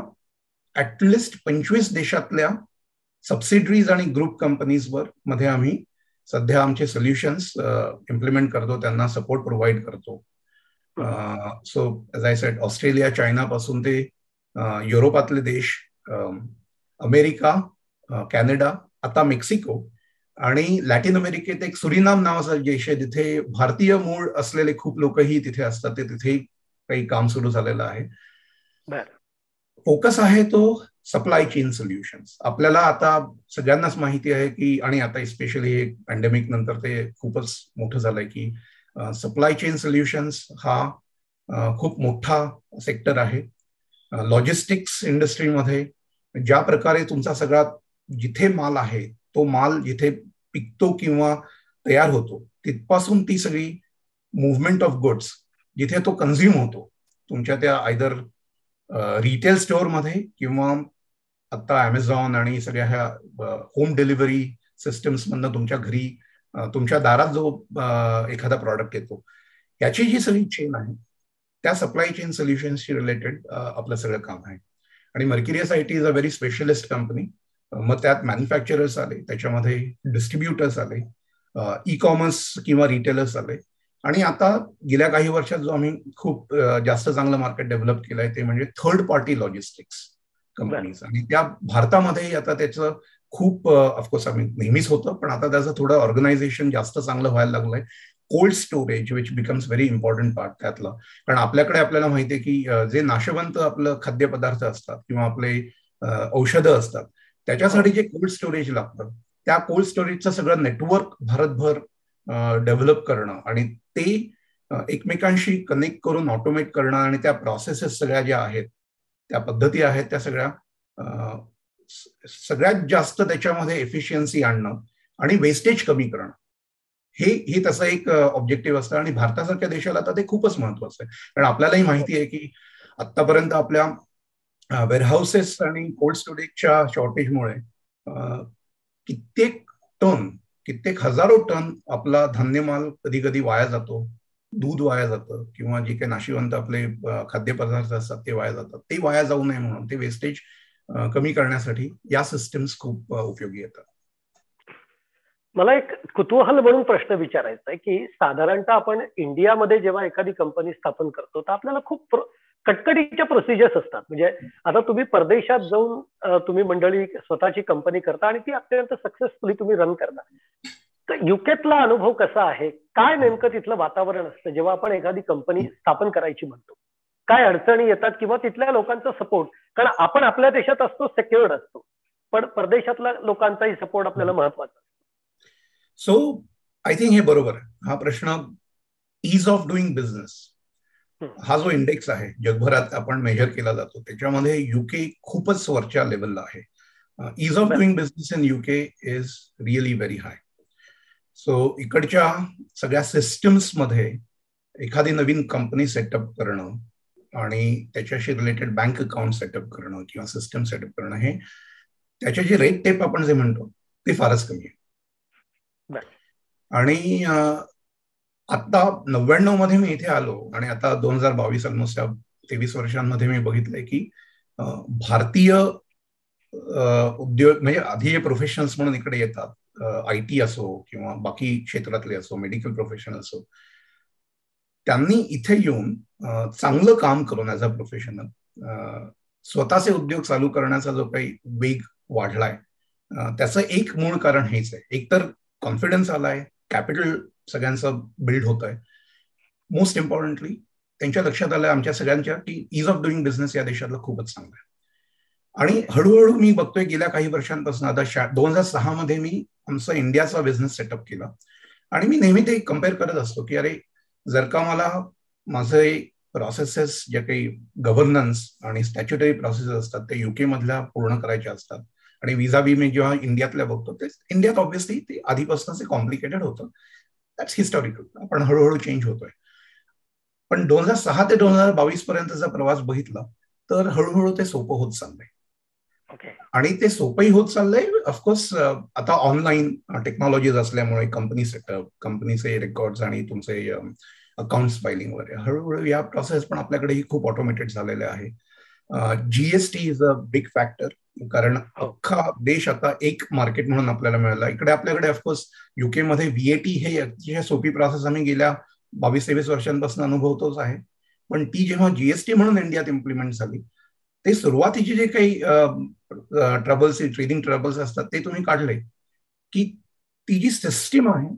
ऍटलिस्ट पंचवीस देशातल्या सबसिडरीज आणि ग्रुप कंपनीजवर मध्ये आम्ही सध्या आमचे सोल्युशन्स इम्प्लिमेंट करतो त्यांना सपोर्ट प्रोव्हाइड करतो. So as I said Australia China पासून ते युरोपातले देश अमेरिका कॅनडा आता मेक्सिको आणि लॅटिन अमेरिकेत एक सुरिनाम नावाचा देश आहे तिथे भारतीय मूळ असलेले खूप लोकही तिथे असतात ते तिथे काही काम सुरू झालेलं आहे. फोकस आहे तो सप्लाय चेन सोल्युशन्स. आपल्याला आता सगळ्यांनाच माहिती आहे की आणि आता स्पेशली पॅन्डेमिक नंतर ते खूपच मोठं झालंय की सप्लाय चेन सोल्युशन्स हा खूप मोठा सेक्टर आहे. लॉजिस्टिक्स इंडस्ट्रीमध्ये ज्या प्रकारे तुमचा सगळा जिथे माल आहे तो माल जिथे पिकतो किंवा तयार होतो तिथपासून ती सगळी मुवमेंट ऑफ गुड्स जिथे तो कन्झ्युम होतो तुमच्या त्या आयदर रिटेल स्टोअरमध्ये किंवा आता अमेझॉन आणि सगळ्या ह्या होम डिलिव्हरी सिस्टम्समधनं तुमच्या घरी तुमच्या दारात जो एखादा प्रॉडक्ट येतो याची जी सगळी चेन आहे त्या सप्लाय चेन सोल्युशनशी रिलेटेड आपलं सगळं काम आहे. आणि Mercurius I T is a very specialist company मग त्यात मॅन्युफॅक्चरर्स आले त्याच्यामध्ये डिस्ट्रीब्युटर्स आले ई कॉमर्स किंवा रिटेलर्स आले. आणि आता गेल्या काही वर्षात जो आम्ही खूप जास्त चांगलं मार्केट डेव्हलप केलंय ते म्हणजे थर्ड पार्टी लॉजिस्टिक्स कंपनीज आणि त्या भारतामध्ये आता त्याचं खूप ऑफकोर्स आम्ही नेहमीच होतं पण आता त्याचं थोडं ऑर्गनायझेशन जास्त चांगलं व्हायला लागलंय. Cold storage which becomes very important part त्यातला. कारण आपल्याकडे आपल्याला माहिती आहे की जे नाशवंत आपलं खाद्यपदार्थ असतात किंवा आपले औषधं असतात त्याच्यासाठी जे कोल्ड स्टोरेज लागतं त्या कोल्ड स्टोरेजचं सगळं नेटवर्क भारतभर डेव्हलप करणं आणि ते एकमेकांशी कनेक्ट करून ऑटोमेट करणं आणि त्या प्रोसेसेस सगळ्या ज्या आहेत त्या पद्धती आहेत त्या सगळ्या सगळ्यात जास्त त्याच्यामध्ये एफिशियन्सी आणणं आणि वेस्टेज कमी करणं. हे हे तसं एक ऑब्जेक्टिव्ह असतं आणि भारतासारख्या देशाला तर ते खूपच महत्वाचं आहे. कारण आपल्यालाही माहिती आहे की आतापर्यंत आपल्या वेअरहाऊसेस आणि कोल्ड स्टोरेजच्या शॉर्टेजमुळे कित्येक टन कित्येक हजारो टन आपला धान्यमाल कधी कधी वाया जातो. दूध वाया जातं किंवा जे काही नाशिवंत आपले खाद्यपदार्थ असतात ते वाया जातात. ते वाया जाऊ नये म्हणून ते वेस्टेज कमी करण्यासाठी या सिस्टम्स खूप उपयोगी येतात. मला एक कुतूहल म्हणून प्रश्न विचारायचा आहे की साधारणतः आपण इंडियामध्ये जेव्हा एखादी कंपनी स्थापन करतो तर आपल्याला खूप कटकटीच्या प्रोसिजर्स असतात. म्हणजे आता तुम्ही परदेशात जाऊन तुम्ही मंडळी स्वतःची कंपनी करता आणि ती अत्यंत सक्सेसफुली तुम्ही रन करता. तर युकेतला अनुभव कसा आहे? काय नेमकं तिथलं वातावरण असतं जेव्हा आपण एखादी कंपनी स्थापन करायची म्हणतो? काय अडचणी येतात किंवा तिथल्या लोकांचा सपोर्ट कारण आपण आपल्या देशात असतो सेक्युअर्ड असतो. पण परदेशातल्या लोकांचाही सपोर्ट आपल्याला महत्त्वाचा. सो आय थिंक हे बरोबर आहे. हा प्रश्न इज ऑफ डुईंग बिझनेस हा जो इंडेक्स आहे जगभरात आपण मेजर केला जातो त्याच्यामध्ये युके खूपच वरच्या लेवलला आहे. Ease of doing business in UK is really very high so इकडच्या सगळ्या सिस्टम्समध्ये एखादी नवीन कंपनी सेटअप करणं आणि त्याच्याशी रिलेटेड बँक अकाउंट सेटअप करणं किंवा सिस्टम सेटअप करणं हे त्याचे जे रेट टेप आपण जे म्हणतो ते फारच कमी आहे. आणि आता नव्याण्णवमध्ये मी इथे आलो आणि आता दोन हजार बावीस ऑलमोस्ट तेवीस वर्षांमध्ये मी बघितलंय की भारतीय उद्योग म्हणजे आधी जे प्रोफेशनल्स म्हणून इकडे येतात. आय टी असो किंवा बाकी क्षेत्रातले असो मेडिकल प्रोफेशन असो. त्यांनी इथे येऊन चांगलं काम करून ऍज अ प्रोफेशनल स्वतःचे उद्योग चालू करण्याचा जो काही वेग वाढलाय त्याचं एक मूळ कारण हेच आहे. एकतर कॉन्फिडन्स आलाय कॅपिटल सगळ्यांचं बिल्ड होत आहे मोस्ट इम्पॉर्टंटली त्यांच्या लक्षात आलं आमच्या सगळ्यांच्या की इज ऑफ डुईंग बिझनेस या देशातलं खूपच चांगलं आहे. आणि हळूहळू मी बघतोय गेल्या काही वर्षांपासून आता दोन हजार सहा मध्ये मी आमचा इंडियाचा बिझनेस सेटअप केला. आणि मी नेहमी ते कंपेअर करत असतो की अरे जर का मला माझे प्रोसेसेस जे काही गव्हर्नन्स आणि स्टॅच्युटरी प्रोसेसेस असतात ते युके मधल्या पूर्ण करायचे असतात आणि विजा बी मी जेव्हा इंडियातल्या बघतो ते इंडियात ऑब्व्हियसली ते आधीपासूनच कॉम्प्लिकेटेड होतं. दॅट्स हिस्टॉरिकल आपण हळूहळू चेंज होतोय. पण दोन हजार सहा ते दोन हजार बावीस पर्यंतचा प्रवास बघितला तर हळूहळू ते सोपं होत चाललंय. आणि ते सोपंही होत चाललंय. ऑफकोर्स आता ऑनलाईन टेक्नॉलॉजीज असल्यामुळे कंपनी सेटअप कंपनीचे रेकॉर्ड आणि तुमचे अकाउंट फायलिंग वगैरे हळूहळू या प्रोसेस पण आपल्याकडेही खूप ऑटोमेटेड झालेले आहे. GST is a big factor कारण हो. अख्खा देश आता एक मार्केट म्हणून आपल्याला मिळाला. इकडे आपल्याकडे ऑफकोर्स युके मध्ये व्हीएटी हे अतिशय सोपी प्रोसेस आम्ही गेल्या बावीस तेवीस वर्षांपासून अनुभवतोच आहे. पण ती जेव्हा जीएसटी म्हणून इंडियात इम्प्लिमेंट झाली ते सुरुवातीचे जे काही ट्रबल्स ट्रेडिंग ट्रबल्स असतात ते तुम्ही काढले की ती जी सिस्टीम आहे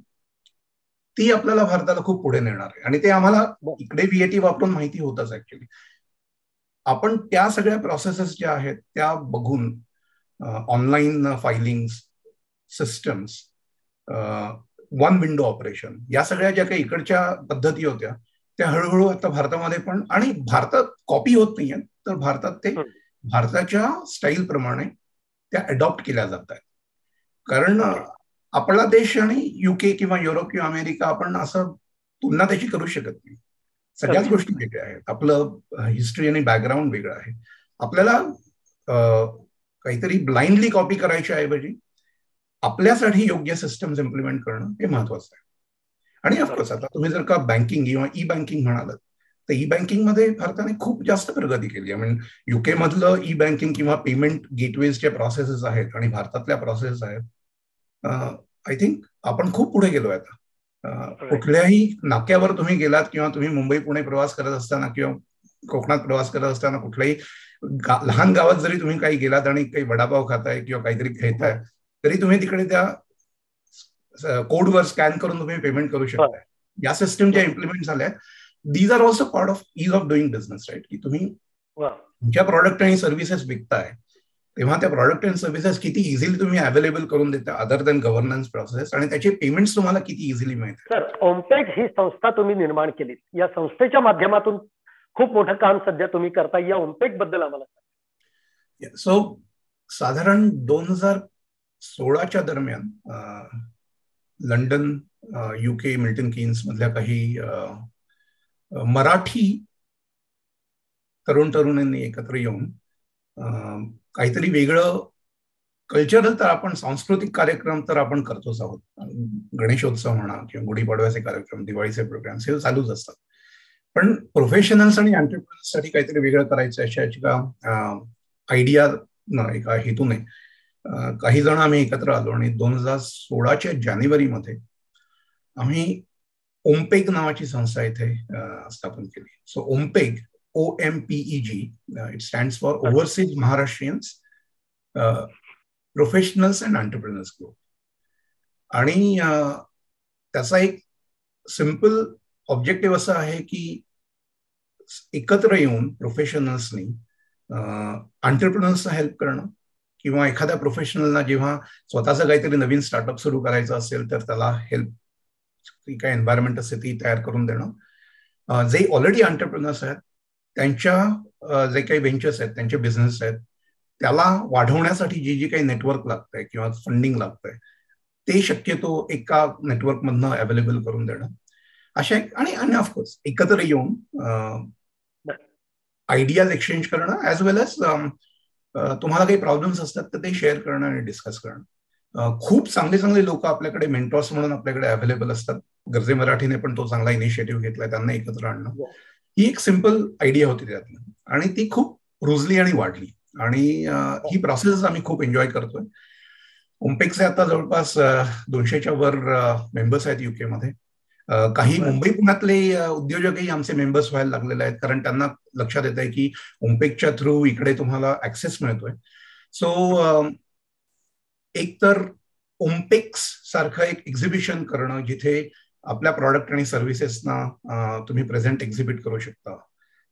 ती आपल्याला भारताला खूप पुढे नेणार आहे. आणि ते आम्हाला इकडे व्हीएटी वापरून माहिती होतच ऍक्च्युली आपण त्या सगळ्या प्रोसेसेस ज्या आहेत त्या बघून online filing systems one window operation या सगळ्या ज्या काही इकडच्या पद्धती होत्या त्या हळूहळू आता भारतामध्ये पण आणि भारतात कॉपी होत नाहीये तर भारतात ते भारताच्या स्टाईल प्रमाणे त्या अडॉप्ट केल्या जात आहेत कारण आपला देश आणि युके किंवा युरोप किंवा अमेरिका आपण असं तुलना त्याची करू शकत नाही. सगळ्याच गोष्टी वेगळ्या आहेत. आपलं हिस्ट्री आणि बॅकग्राऊंड वेगळं आहे. आपल्याला काहीतरी ब्लाइंडली कॉपी करायच्या ऐवजी आपल्यासाठी योग्य सिस्टम्स इम्प्लिमेंट करणं हे महत्वाचं आहे. आणि ऑफकोर्स आता तुम्ही जर का बँकिंग किंवा ई बँकिंग म्हणालात तर ई बँकिंगमध्ये भारताने खूप जास्त प्रगती केली आहे. म्हणजे युके मधलं ई बँकिंग किंवा पेमेंट गेटवेजचे प्रोसेसेस आहेत आणि भारतातल्या प्रोसेस आहेत. आय थिंक आपण खूप पुढे गेलोय आता. कुठल्याही नाक्यावर तुम्ही गेलात किंवा तुम्ही मुंबई पुणे प्रवास करत असताना किंवा कोकणात प्रवास करत असताना कुठल्याही लहान गावात जरी तुम्ही काही गेलात आणि काही वडापाव खाताय किंवा काहीतरी खेळताय तरी तुम्ही तिकडे त्या कोडवर स्कॅन करून तुम्ही पेमेंट करू शकता या सिस्टम ज्या इम्प्लिमेंट झाल्या these are also part of ease of doing business right की तुम्ही तुमच्या प्रॉडक्ट आणि सर्व्हिसेस विकताय. तेव्हा त्या प्रॉडक्ट अँड सर्व्हिसेस किती इझिली तुम्ही अवेलेबल करून देता अदर दॅन गव्हर्नन्स प्रोसेस आणि त्याचे पेमेंट्स तुम्हाला किती इझिली मिळतात? सर ओमटेक ही संस्था तुम्ही निर्माण केली या संस्थेच्या माध्यमातून खूप मोठं काम सध्या तुम्ही करता या ओमटेकबद्दल आम्हाला सो साधारण दोन हजार सोळाच्या दरम्यान लंडन युके मिल्टन किन्स मधल्या काही मराठी तरुण तरुणींनी एकत्र येऊन काहीतरी वेगळं कल्चरल तर आपण सांस्कृतिक कार्यक्रम तर आपण करतोच आहोत. गणेशोत्सव म्हणा किंवा गुढीपाडव्याचे कार्यक्रम दिवाळीचे प्रोग्राम हे चालूच असतात. पण प्रोफेशनल्स आणि साठी काहीतरी वेगळं करायचं अशा एका आयडिया एका हेतूने काही जण आम्ही एकत्र आलो आणि दोन हजार सोळाच्या जानेवारीमध्ये आम्ही ओमपेक नावाची संस्था इथे स्थापन केली. So OMPEG M P E G it stand for overseas Maharashtrians professionals and entrepreneurs group आणि त्याचा एक सिंपल ऑब्जेक्टिव्ह असं आहे की एकत्र येऊन प्रोफेशनल्सनी एंटरप्रेनर्सना हेल्प करणं किंवा एखाद्या प्रोफेशनलना जेव्हा स्वतःचं काहीतरी नवीन स्टार्टअप सुरू करायचं असेल तर त्याला हेल्प काय एन्व्हायरमेंट असते ती तयार करून देणं. जे ऑलरेडी एंटरप्रेनर्स आहेत त्यांच्या जे काही व्हेंचर्स आहेत त्यांचे बिझनेस आहेत त्याला वाढवण्यासाठी जी जी काही नेटवर्क लागतंय किंवा फंडिंग लागतंय ते शक्यतो एका नेटवर्कमधनं अवेलेबल करून देणं. अशा आणि आणि ऑफकोर्स एकत्र येऊन आयडियाज एक्सचेंज करणं ॲज वेल एज तुम्हाला काही प्रॉब्लेम्स असतात तर ते शेअर करणं आणि डिस्कस करणं. खूप चांगले चांगले लोक आपल्याकडे मेंटॉर्स म्हणून आपल्याकडे अवेलेबल असतात. गरजे मराठीने पण तो चांगला इनिशिएटिव्ह घेतलाय त्यांना एकत्र आणणं. हो. ही एक सिंपल आयडिया होती त्यातनं. आणि ती खूप रुजली आणि वाढली. आणि ही प्रोसेस आम्ही खूप एन्जॉय करतोय. ओम्पेक्सचे आता जवळपास दोनशेच्या वर मेंबर्स आहेत युके मध्ये. काही मुंबई पुण्यातले उद्योजकही आमचे मेंबर्स व्हायला लागलेले आहेत. कारण त्यांना लक्षात येत आहे की ओम्पेकच्या थ्रू इकडे तुम्हाला ऍक्सेस मिळतोय. सो एक तर ओम्पेक्स सारखं एक एक्झिबिशन करणं जिथे आपल्या प्रॉडक्ट आणि सर्व्हिसेसना तुम्ही प्रेझेंट एक्झिबिट करू शकता.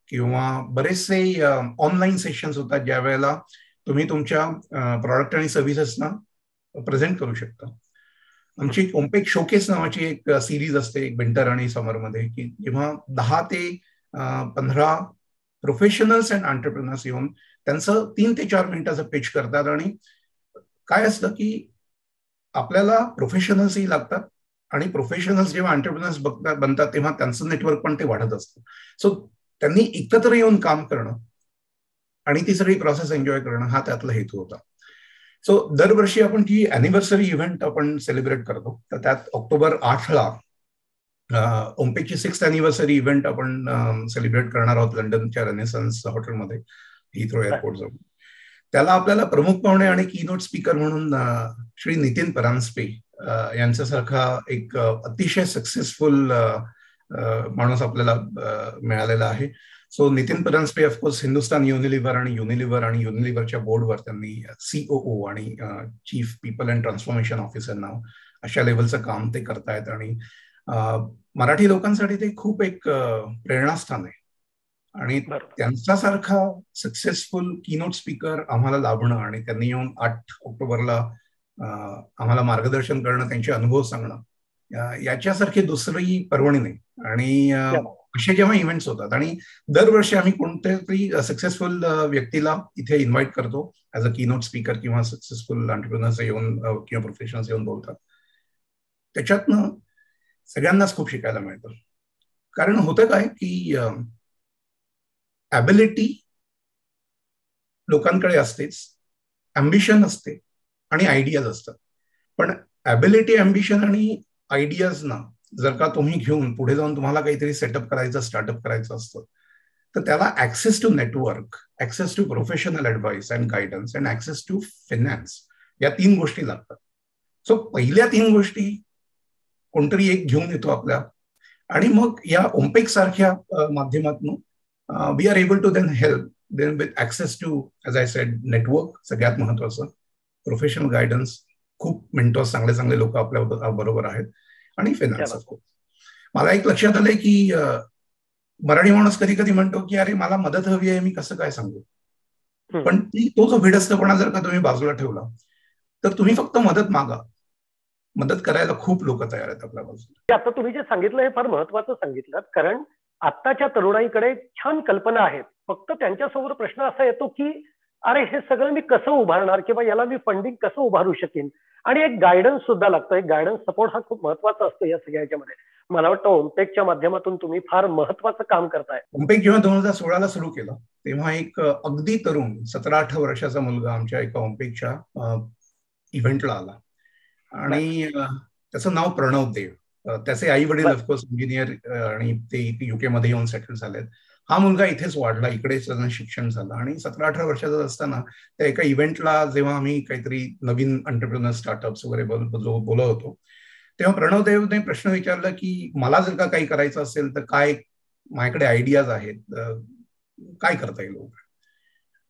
किंवा बरेचसे ऑनलाईन सेशन्स होतात ज्या वेळेला तुम्ही तुमच्या प्रॉडक्ट आणि सर्व्हिसेसना प्रेझेंट करू शकता. आमची ओम्पेक शोकेस नावाची एक सिरीज असते एक विंटर आणि समरमध्ये की जेव्हा दहा ते पंधरा प्रोफेशनल्स अँड एंटरप्रिनर्स येऊन त्यांचं तीन ते चार मिनिटाचं पिच करतात आणि काय असतं की आपल्याला प्रोफेशनल्सही लागतात आणि प्रोफेशनल्स जेव्हा एंटरप्रिनर्स बघतात बनतात तेव्हा त्यांचं नेटवर्क पण ते वाढत असतं. सो त्यांनी एकत्र येऊन काम करणं आणि ती सगळी प्रोसेस एन्जॉय करणं हा त्यातला हेतू होता. सो दरवर्षी आपण जी अॅनिव्हर्सरी इव्हेंट आपण सेलिब्रेट करतो. तर त्यात ऑक्टोबर आठला ओम्पेकची सिक्स अॅनिव्हर्सरी इव्हेंट आपण सेलिब्रेट करणार आहोत लंडनच्या रेनेसन्स हॉटेलमध्ये हिथ्रो एअरपोर्ट जाऊन त्याला आपल्याला प्रमुख पाहुणे आणि कीनोट स्पीकर म्हणून श्री नितीन परांजपे यांच्यासारखा एक अतिशय सक्सेसफुल माणूस आपल्याला मिळालेला आहे. So Nitin Paranjpe of course Hindustan Unilever आणि युनिलिव्हर आणि युनिलिव्हरच्या बोर्डवर त्यांनी सीओओ आणि chief people and transformation officer नाव अशा लेवलचं काम ते करतायत. आणि मराठी लोकांसाठी ते खूप एक प्रेरणास्थान आहे. आणि त्यांच्यासारखा सक्सेसफुल कीनोट स्पीकर आम्हाला लाभणं आणि त्यांनी येऊन आठ ऑक्टोबरला आम्हाला मार्गदर्शन करणं त्यांचे अनुभव सांगणं याच्यासारखी दुसरी पर्वणी नाही. आणि असे जेव्हा इव्हेंट्स होतात आणि दरवर्षी आम्ही कोणत्या तरी सक्सेसफुल व्यक्तीला इथे इन्व्हाइट करतो ऍज अ कीनोट स्पीकर किंवा सक्सेसफुल एंटरप्रिनर्स येऊन किंवा प्रोफेशनल्स येऊन बोलतात. त्याच्यातनं सगळ्यांनाच खूप शिकायला मिळतं. कारण होतं काय की ॲबिलिटी लोकांकडे असतेच अम्बिशन असते. आणि आयडियाज असतात. पण ॲबिलिटी अँबिशन आणि आयडियाज ना जर का तुम्ही घेऊन पुढे जाऊन तुम्हाला काहीतरी सेटअप करायचं स्टार्टअप करायचं असतं तर त्याला access to network access to professional advice and guidance and access to finance या तीन गोष्टी लागतात. सो पहिल्या तीन गोष्टी कोणतरी एक घेऊन येतो आपल्या. आणि मग या ओम्पेक सारख्या माध्यमातून we are able to them help them with access to as I said network सगळ्यात महत्वाचं. प्रोफेशनल गायडन्स खूप मेंटॉर्स चांगले चांगले लोक आपल्या बरोबर आहेत. आणि फायनान्स मला एक लक्षात आलंय की मराठी माणूस कधी कधी म्हणतो की अरे मला मदत हवी आहे मी कसं काय सांगू? पण ती तो जो भिडस्तपणा जर का तुम्ही बाजूला ठेवला तर तुम्ही फक्त मदत मागा. मदत करायला खूप लोक तयार आहेत आपल्या बाजूला. आता तुम्ही जे सांगितलं हे फार महत्वाचं सांगितलं कारण आत्ताच्या तरुणाईकडे छान कल्पना आहेत. फक्त त्यांच्यासमोर प्रश्न असा येतो की अरे हे सगळं मी कसं उभारणार किंवा याला मी फंडिंग कसं उभारू शकेन? आणि एक गायडन्स सुद्धा लागतो. एक गायडन्स सपोर्ट हा खूप महत्त्वाचा असतो या सगळ्याच्यामध्ये मला वाटतं ओमटेकच्या माध्यमातून तुम्ही फार महत्वाचं काम करताय. ओमटेक जेव्हा दोन हजार सोळाला सुरू केलं तेव्हा एक अगदी तरुण सतरा अठरा वर्षाचा मुलगा आमच्या एका ओमपेकच्या इव्हेंटला आला. आणि त्याचं नाव प्रणव देव. त्याचे आई वडील ऑफकोर्स इंजिनियर आणि ते युके मध्ये येऊन सेटल झालेत. हा मुलगा इथेच वाढला इकडेच शिक्षण झालं. आणि सतरा अठरा वर्षाचा असताना त्या एका इव्हेंटला जेव्हा आम्ही काहीतरी नवीन अंटरप्रिनर स्टार्टअप्स वगैरे बोलत होतो तेव्हा प्रणव देवने प्रश्न विचारला की मला जर का काही करायचं असेल तर काय माझ्याकडे आयडियाज आहेत काय करता येईल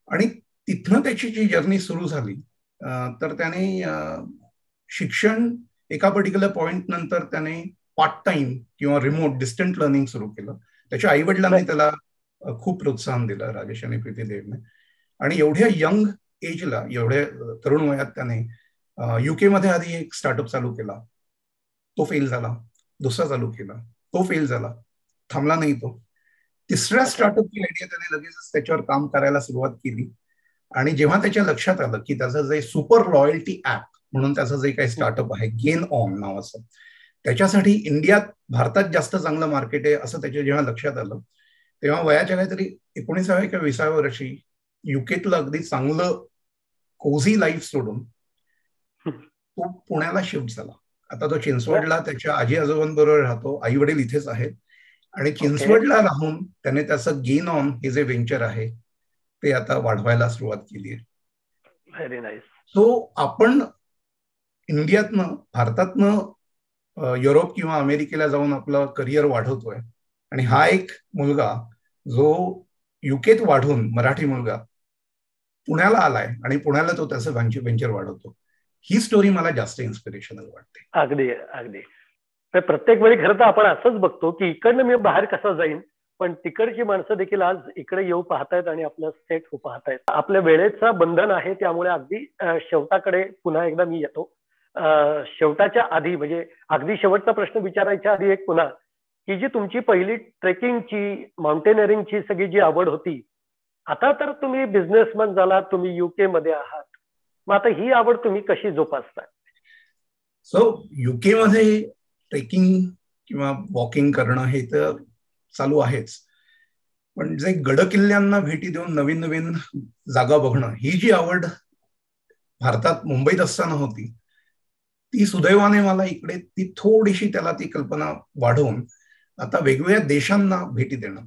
आणि तिथनं त्याची जी जर्नी सुरू झाली तर त्याने शिक्षण एका पर्टिक्युलर पॉइंट नंतर त्याने पार्ट टाइम किंवा रिमोट डिस्टंट लर्निंग सुरू केलं. त्याच्या आई वडिलांनी त्याला खूप प्रोत्साहन दिलं राजेश आणि प्रीती देवने. आणि एवढ्या यंग एजला एवढ्या तरुण वयात त्याने युकेमध्ये आधी एक स्टार्टअप चालू केला. तो फेल झाला. दुसरा चालू केला. तो फेल झाला. थांबला नाही तो. तिसऱ्या स्टार्टअपची आयडिया त्याने लगेचच त्याच्यावर काम करायला सुरुवात केली. आणि जेव्हा त्याच्या लक्षात आलं की त्याचं जे सुपर लॉयल्टी ऍप म्हणून त्याचं जे काही स्टार्टअप आहे गेन ऑन नावाचं त्याच्यासाठी इंडियात भारतात जास्त चांगलं मार्केट आहे असं त्याच्या जेव्हा लक्षात आलं तेव्हा वयाच्या काहीतरी एकोणीसाव्या किंवा विसाव्या वर्षी युकेतलं अगदी चांगलं कोझी लाईफ सोडून तो पुण्याला शिफ्ट झाला. आता तो चिंचवडला त्याच्या आजी आजोबांबरोबर राहतो. आई वडील इथेच आहेत. आणि चिंचवडला राहून त्याने त्याचं गेन ऑन हे जे व्हेंचर आहे ते आता वाढवायला सुरुवात केली आहे. व्हेरी नाईस सो आपण इंडियातनं भारतातनं युरोप किंवा अमेरिकेला जाऊन आपलं करिअर वाढवतोय. आणि हा एक मुलगा जो युकेत वाढून मराठी मुलगा पुण्याला आलाय आणि पुण्याला तो त्याचं व्हेंचर वाढवतो. ही स्टोरी मला जास्त इन्स्पिरेशनल वाटते. अगदी अगदी. प्रत्येक वेळी खरं तर आपण असंच बघतो की इकडनं मी बाहेर कसा जाईन पण तिकडची माणसं देखील आज इकडे येऊ पाहतायत आणि आपलं सेट हो पाहतायत. आपल्या वेळेचं बंधन आहे त्यामुळे अगदी शेवटाकडे पुन्हा एकदा मी येतो. शेवटाच्या आधी म्हणजे अगदी शेवटचा प्रश्न विचारायच्या आधी एक पुन्हा की जी तुमची पहिली ट्रेकिंगची माउंटेनिअरिंगची सगळी जी आवड होती आता तर तुम्ही बिझनेसमॅन झालात तुम्ही युके मध्ये आहात. मग आता ही आवड तुम्ही कशी जोपासता? सो युके मध्ये ट्रेकिंग किंवा वॉकिंग करणं हे तर चालू आहेच. पण जे गड किल्ल्यांना भेटी देऊन नवीन नवीन जागा बघणं ही जी आवड भारतात मुंबईत असताना होती ती सुदैवाने मला इकडे ती थोडीशी त्याला ती कल्पना वाढवून आता वेगवेगळ्या देशांना भेटी देणं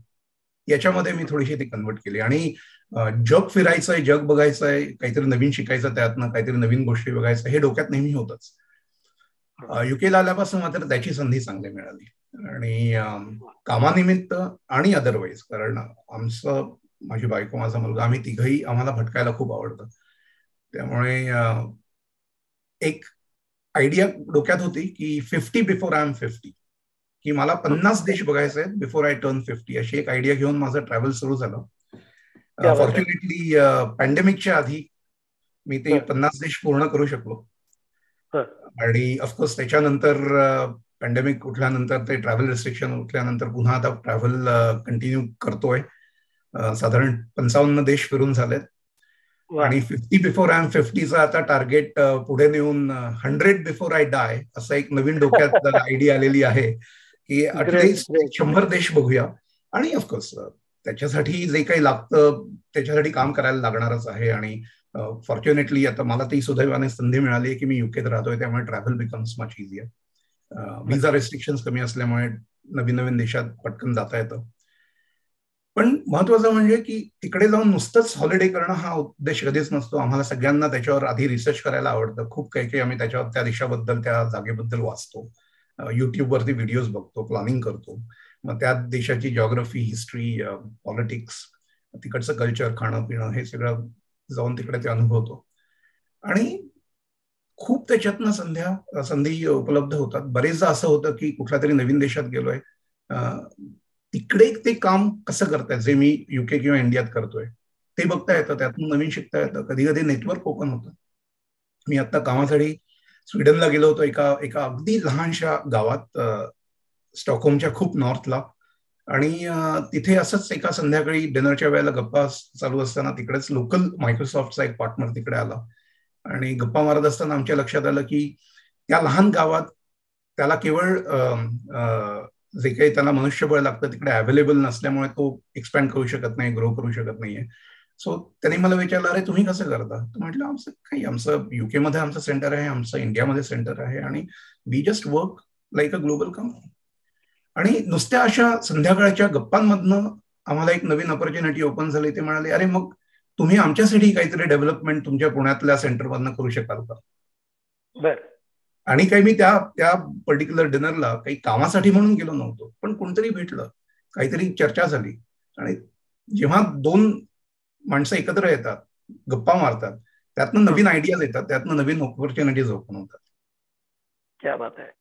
याच्यामध्ये मी थोडीशी ती कन्वर्ट केली. आणि जग फिरायचंय जग बघायचंय काहीतरी नवीन शिकायचं त्यातनं काहीतरी नवीन गोष्टी बघायचं हे डोक्यात नेहमी होतच. युकेला आल्यापासून मात्र त्याची संधी चांगली मिळाली. आणि कामानिमित्त आणि अदरवाईज कारण आमचं माझी बायको माझा मुलगा आम्ही तिघही आम्हाला भटकायला खूप आवडतं. त्यामुळे एक आयडिया डोक्यात होती की fifty before I am fifty की मला पन्नास देश बघायचे आहेत बिफोर आय टर्न फिफ्टी अशी एक आयडिया घेऊन माझं ट्रॅव्हल सुरू झालं. फॉर्च्युनेटली पॅन्डेमिकच्या आधी मी ते पन्नास देश पूर्ण करू शकलो. आणि ऑफकोर्स त्याच्यानंतर पॅन्डेमिक उठल्यानंतर ते ट्रॅव्हल रिस्ट्रिक्शन उठल्यानंतर पुन्हा आता ट्रॅव्हल कंटिन्यू करतोय. साधारण पंचावन्न देश फिरून झालेत. आणि फिफ्टी बिफोर आय एम फिफ्टीचं आता टार्गेट पुढे नेऊन हंड्रेड बिफोर आय डाय असं एक नवीन डोक्यात आयडिया आलेली आहे. की अटलिस्ट शंभर देश बघूया. आणि ऑफकोर्स त्याच्यासाठी जे काही लागतं त्याच्यासाठी काम करायला लागणारच आहे. आणि फॉर्च्युनेटली आता मला ती सुदैवाने संधी मिळाली की मी युकेत राहतोय त्यामुळे travel becomes much easier visa restriction कमी असल्यामुळे नवीन नवीन देशात पटकन जाता येतं. पण महत्वाचं म्हणजे की तिकडे जाऊन नुसतंच हॉलिडे करणं हा उद्देश कधीच नसतो. आम्हाला सगळ्यांना त्याच्यावर आधी रिसर्च करायला आवडतं. खूप काही काही आम्ही त्याच्यावर त्या देशाबद्दल त्या जागेबद्दल वाचतो. युट्यूबवरती व्हिडिओज बघतो प्लॅनिंग करतो. मग त्या देशाची जॉग्रफी हिस्ट्री पॉलिटिक्स तिकडचं कल्चर खाणं पिणं हे सगळं जाऊन तिकडे ते अनुभवतो. आणि खूप त्याच्यातनं संध्या संधी उपलब्ध होतात. बरेचदा असं होतं की कुठल्या तरी नवीन देशात गेलोय तिकडे ते काम कसं करतायत जे मी युके किंवा इंडियात करतोय. ते बघता येतं त्यातून नवीन शिकता येतं. कधी कधी नेटवर्क ओपन होतं. मी आता कामासाठी स्वीडनला गेलो होतो एका एका अगदी लहानशा गावात स्टॉकहोमच्या खूप नॉर्थला. आणि तिथे असंच एका संध्याकाळी डिनरच्या वेळेला गप्पा चालू असताना तिकडेच लोकल मायक्रोसॉफ्टचा एक पार्टनर तिकडे आला. आणि गप्पा मारत असताना आमच्या लक्षात आलं की त्या लहान गावात त्याला केवळ जे काही त्याला मनुष्यबळ लागतं तिकडे अवेलेबल नसल्यामुळे तो एक्सपॅन्ड करू शकत नाही ग्रो करू शकत नाहीये. सो त्यांनी मला विचारलं अरे तुम्ही कसं करता? तर म्हटलं आमचं काही आमचं युके मध्ये आमचं सेंटर आहे आमचं इंडियामध्ये सेंटर आहे आणि we just work like a global company आणि नुसत्या अशा संध्याकाळच्या गप्पांमधनं आम्हाला एक नवीन ऑपॉर्च्युनिटी ओपन झाली. ते म्हणाले अरे मग तुम्ही आमच्यासाठी काहीतरी डेव्हलपमेंट तुमच्या पुण्यातल्या सेंटरमधनं करू शकाल का? आणि काही मी त्या त्या पर्टिक्युलर डिनरला काही कामासाठी म्हणून गेलो नव्हतो. पण कोणतरी भेटलं काहीतरी चर्चा झाली. आणि जेव्हा दोन माणसं एकत्र येतात गप्पा मारतात. त्यातनं नवीन आयडियाज येतात त्यातनं नवीन ऑपॉर्च्युनिटीज ओपन होतात. क्या बात आहे.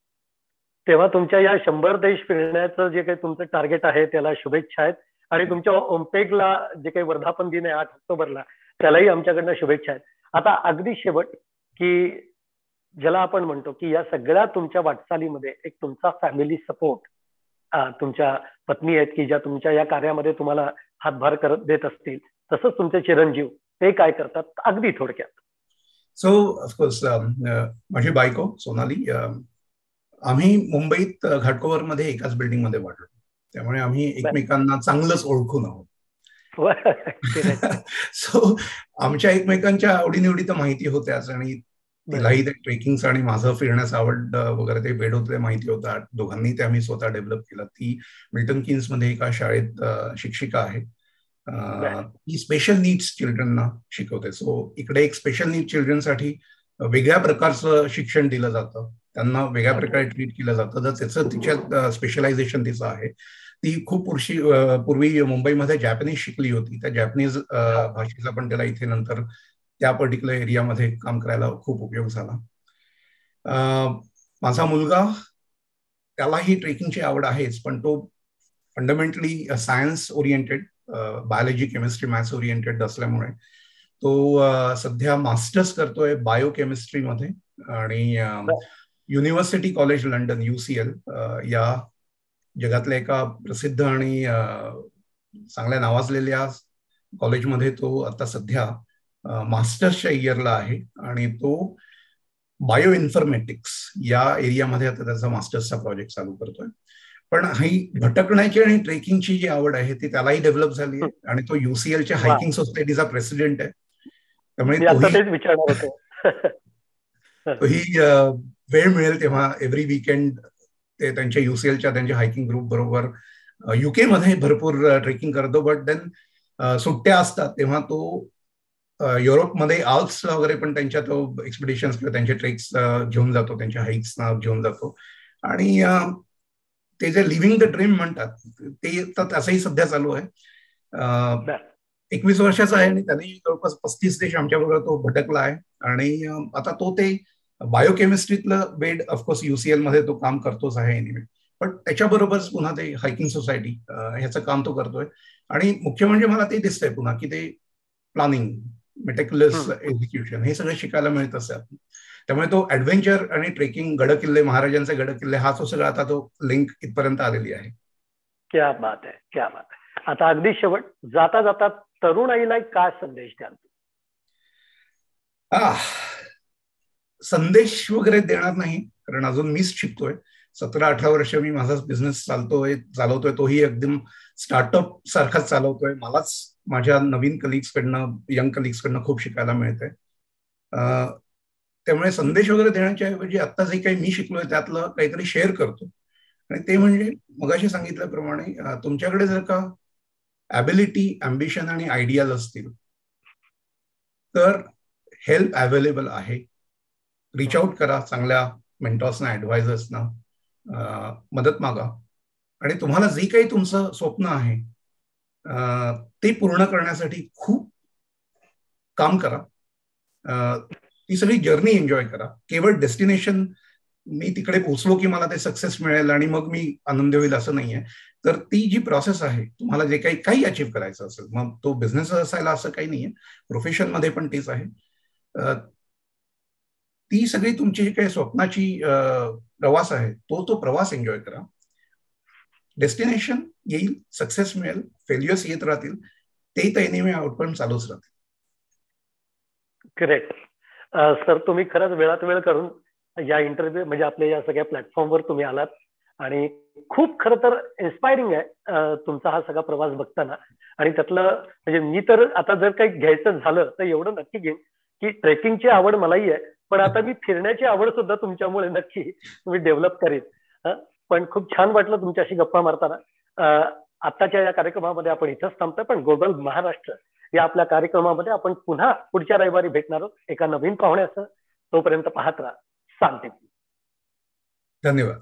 तेव्हा तुमच्या या शंभर देश फिरण्याचं जे काही तुमचं टार्गेट आहे त्याला शुभेच्छा आहेत. आणि तुमच्या ओमपेगला जे काही वर्धापन दिन आहे आठ ऑक्टोबरला त्यालाही आमच्याकडनं शुभेच्छा आहेत. आता अगदी शेवट की ज्याला आपण म्हणतो की या सगळ्या तुमच्या वाटचालीमध्ये एक तुमचा फॅमिली सपोर्ट तुमच्या पत्नी आहेत की ज्या तुमच्या या कार्यामध्ये तुम्हाला हातभार करत देत असतील. तसंच तुमचे चिरंजीव ते काय करतात? अगदी थोडक्यात. सो ऑफकोर्स माझी बायको सोनाली आम्ही मुंबईत घाटकोवर मध्ये एकाच बिल्डिंगमध्ये वाढलो. त्यामुळे आम्ही एकमेकांना चांगलंच ओळखून आहोत. सो आमच्या एकमेकांच्या आवडीनिवडी तर माहिती होत्याच आणि तिलाही ते ट्रेकिंग आणि माझं फिरण्याचं आवड वगैरे ते वेळ होते माहिती होता. दोघांनी ते आम्ही स्वतः डेव्हलप केलं. ती मिल्टन किन्समध्ये एका शाळेत शिक्षिका आहे. ती स्पेशल नीड्स चिल्ड्रनना शिकवते. सो इकडे एक स्पेशल नीड चिल्ड्रनसाठी वेगळ्या प्रकारचं शिक्षण दिलं जातं. त्यांना वेगळ्या प्रकारे ट्रीट केलं जातं. तर त्याचं तिच्यात स्पेशलायझेशन तिचं आहे. ती खूप पुरुषी पूर्वी मुंबईमध्ये जॅपनीज शिकली होती. त्या जॅपनीज भाषेचा पण त्याला इथे नंतर त्या पर्टिक्युलर एरियामध्ये काम करायला खूप उपयोग झाला. माझा मुलगा त्यालाही ट्रेकिंगची आवड आहेच. पण तो fundamentally science oriented biology chemistry maths oriented असल्यामुळे तो सध्या मास्टर्स करतोय बायोकेमिस्ट्रीमध्ये आणि युनिव्हर्सिटी कॉलेज लंडन युसीएल या जगातल्या एका प्रसिद्ध आणि चांगल्या नावाजलेल्या कॉलेजमध्ये तो आता सध्या मास्टर्सच्या इयरला आहे आणि तो बायो इन्फॉर्मेटिक्स या एरियामध्ये आता त्याचा मास्टर्सचा प्रोजेक्ट चालू करतोय. पण ही भटकण्याची आणि ट्रेकिंगची जी आवड आहे ती त्यालाही डेव्हलप झाली आहे. आणि तो युसीएलच्या हायकिंग सोसायटीचा प्रेसिडेंट आहे. त्यामुळे तोही वेळ मिळेल तेव्हा एव्हरी विकेंड ते त्यांच्या युसीएलच्या त्यांच्या हायकिंग ग्रुप बरोबर युके मध्ये भरपूर ट्रेकिंग करतो. बट देन सुट्ट्या असतात तेव्हा तो युरोपमध्ये आल्प्सला वगैरे पण त्यांच्या तो एक्सपिडिशन्स किंवा त्यांचे ट्रेक्स घेऊन जातो. त्यांच्या हाईक्स घेऊन जातो. आणि ते जे लिव्हिंग द ड्रीम म्हणतात ते तर तसंही सध्या चालू आहे. एकवीस वर्षाचा आहे आणि त्याने जवळपास पस्तीस देश आमच्याबरोबर तो भटकला आहे. आणि आता तो ते बायोकेमिस्ट्रीतलं बेड ऑफकोर्स युसीएलमध्ये तो काम करतोच आहे एनिवे पण त्याच्याबरोबरच पुन्हा ते हायकिंग सोसायटी ह्याचं काम तो करतोय. आणि मुख्य म्हणजे मला ते दिसतंय पुन्हा की ते प्लॅनिंग मेटेक्युलस एक्झिक्युशन हे सगळं शिकायला मिळत असतात त्यामुळे तो ऍडव्हेंचर आणि ट्रेकिंग गड किल्ले महाराजांचे गड किल्ले हा तो सगळा आता तो लिंक इथपर्यंत आलेली आहे. क्या बात आहे क्या बात आहे. आता अगदी शेवट जाता जाता तरुणाईला काय संदेश द्याल? संदेश वगैरे देणार नाही कारण अजून मीच शिकतोय. सतरा अठरा वर्ष मी माझा बिझनेस चालतोय चालवतोय तोही एकदम स्टार्टअप सारखाच चालवतोय. मलाच माझ्या नवीन कलिग्स कडनं यंग कलिग्स कडनं खूप शिकायला मिळतंय. त्यामुळे संदेश वगैरे देण्याच्या ऐवजी आता जे काही मी शिकलोय त्यातलं काहीतरी शेअर करतो. आणि ते म्हणजे मगाशी सांगितल्याप्रमाणे तुमच्याकडे जर का ॲबिलिटी अम्बिशन आणि आयडियाज असतील तर हेल्प अवेलेबल आहे. रीच आउट करा चांगल्या मेंटॉर्सना ऍडवायझर्सना मदत मागा. आणि तुम्हाला जे काही तुमचं स्वप्न आहे ते पूर्ण करण्यासाठी खूप काम करा. ती सगळी जर्नी एन्जॉय करा. केवळ डेस्टिनेशन मी तिकडे पोहोचलो की मला ते सक्सेस मिळेल आणि मग मी आनंद होईल असं नाहीये. तर ती जी प्रोसेस आहे तुम्हाला जे काही काही अचीव्ह करायचं असेल मग तो बिझनेस असायला असं काही नाहीये. प्रोफेशनमध्ये पण तेच आहे. ती सगळी तुमची जी काही स्वप्नाची प्रवास आहे तो तो प्रवास एन्जॉय करा. डेस्टिनेशन येईल सक्सेस मिळेल फेल्युअर्स येत राहतील ते तैनिमे आउटकम चालूच राहतील. करेक्ट सर तुम्ही खरंच वेळात वेळ करून या इंटरव्ह्यू म्हणजे आपल्या या सगळ्या प्लॅटफॉर्मवर तुम्ही आलात. आणि खूप खरं तर इन्स्पायरिंग आहे तुमचा हा सगळा प्रवास बघताना. आणि त्यातलं म्हणजे मी तर आता जर काही घ्यायचं झालं तर एवढं नक्की घेईन की ट्रेकिंगची आवड मलाही आहे. पण आता मी फिरण्याची आवड सुद्धा तुमच्यामुळे नक्की तुम्ही डेव्हलप करीन. पण खूप छान वाटलं तुमच्याशी गप्पा मारताना. आताच्या या कार्यक्रमामध्ये आपण इथंच थांबतोय पण गोगल महाराष्ट्र. या आपल्या कार्यक्रमामध्ये आपण पुन्हा पुढच्या रविवारी भेटणार आहोत. एका नवीन पाहुण्यासह तोपर्यंत पाहत राहा. शांती. धन्यवाद.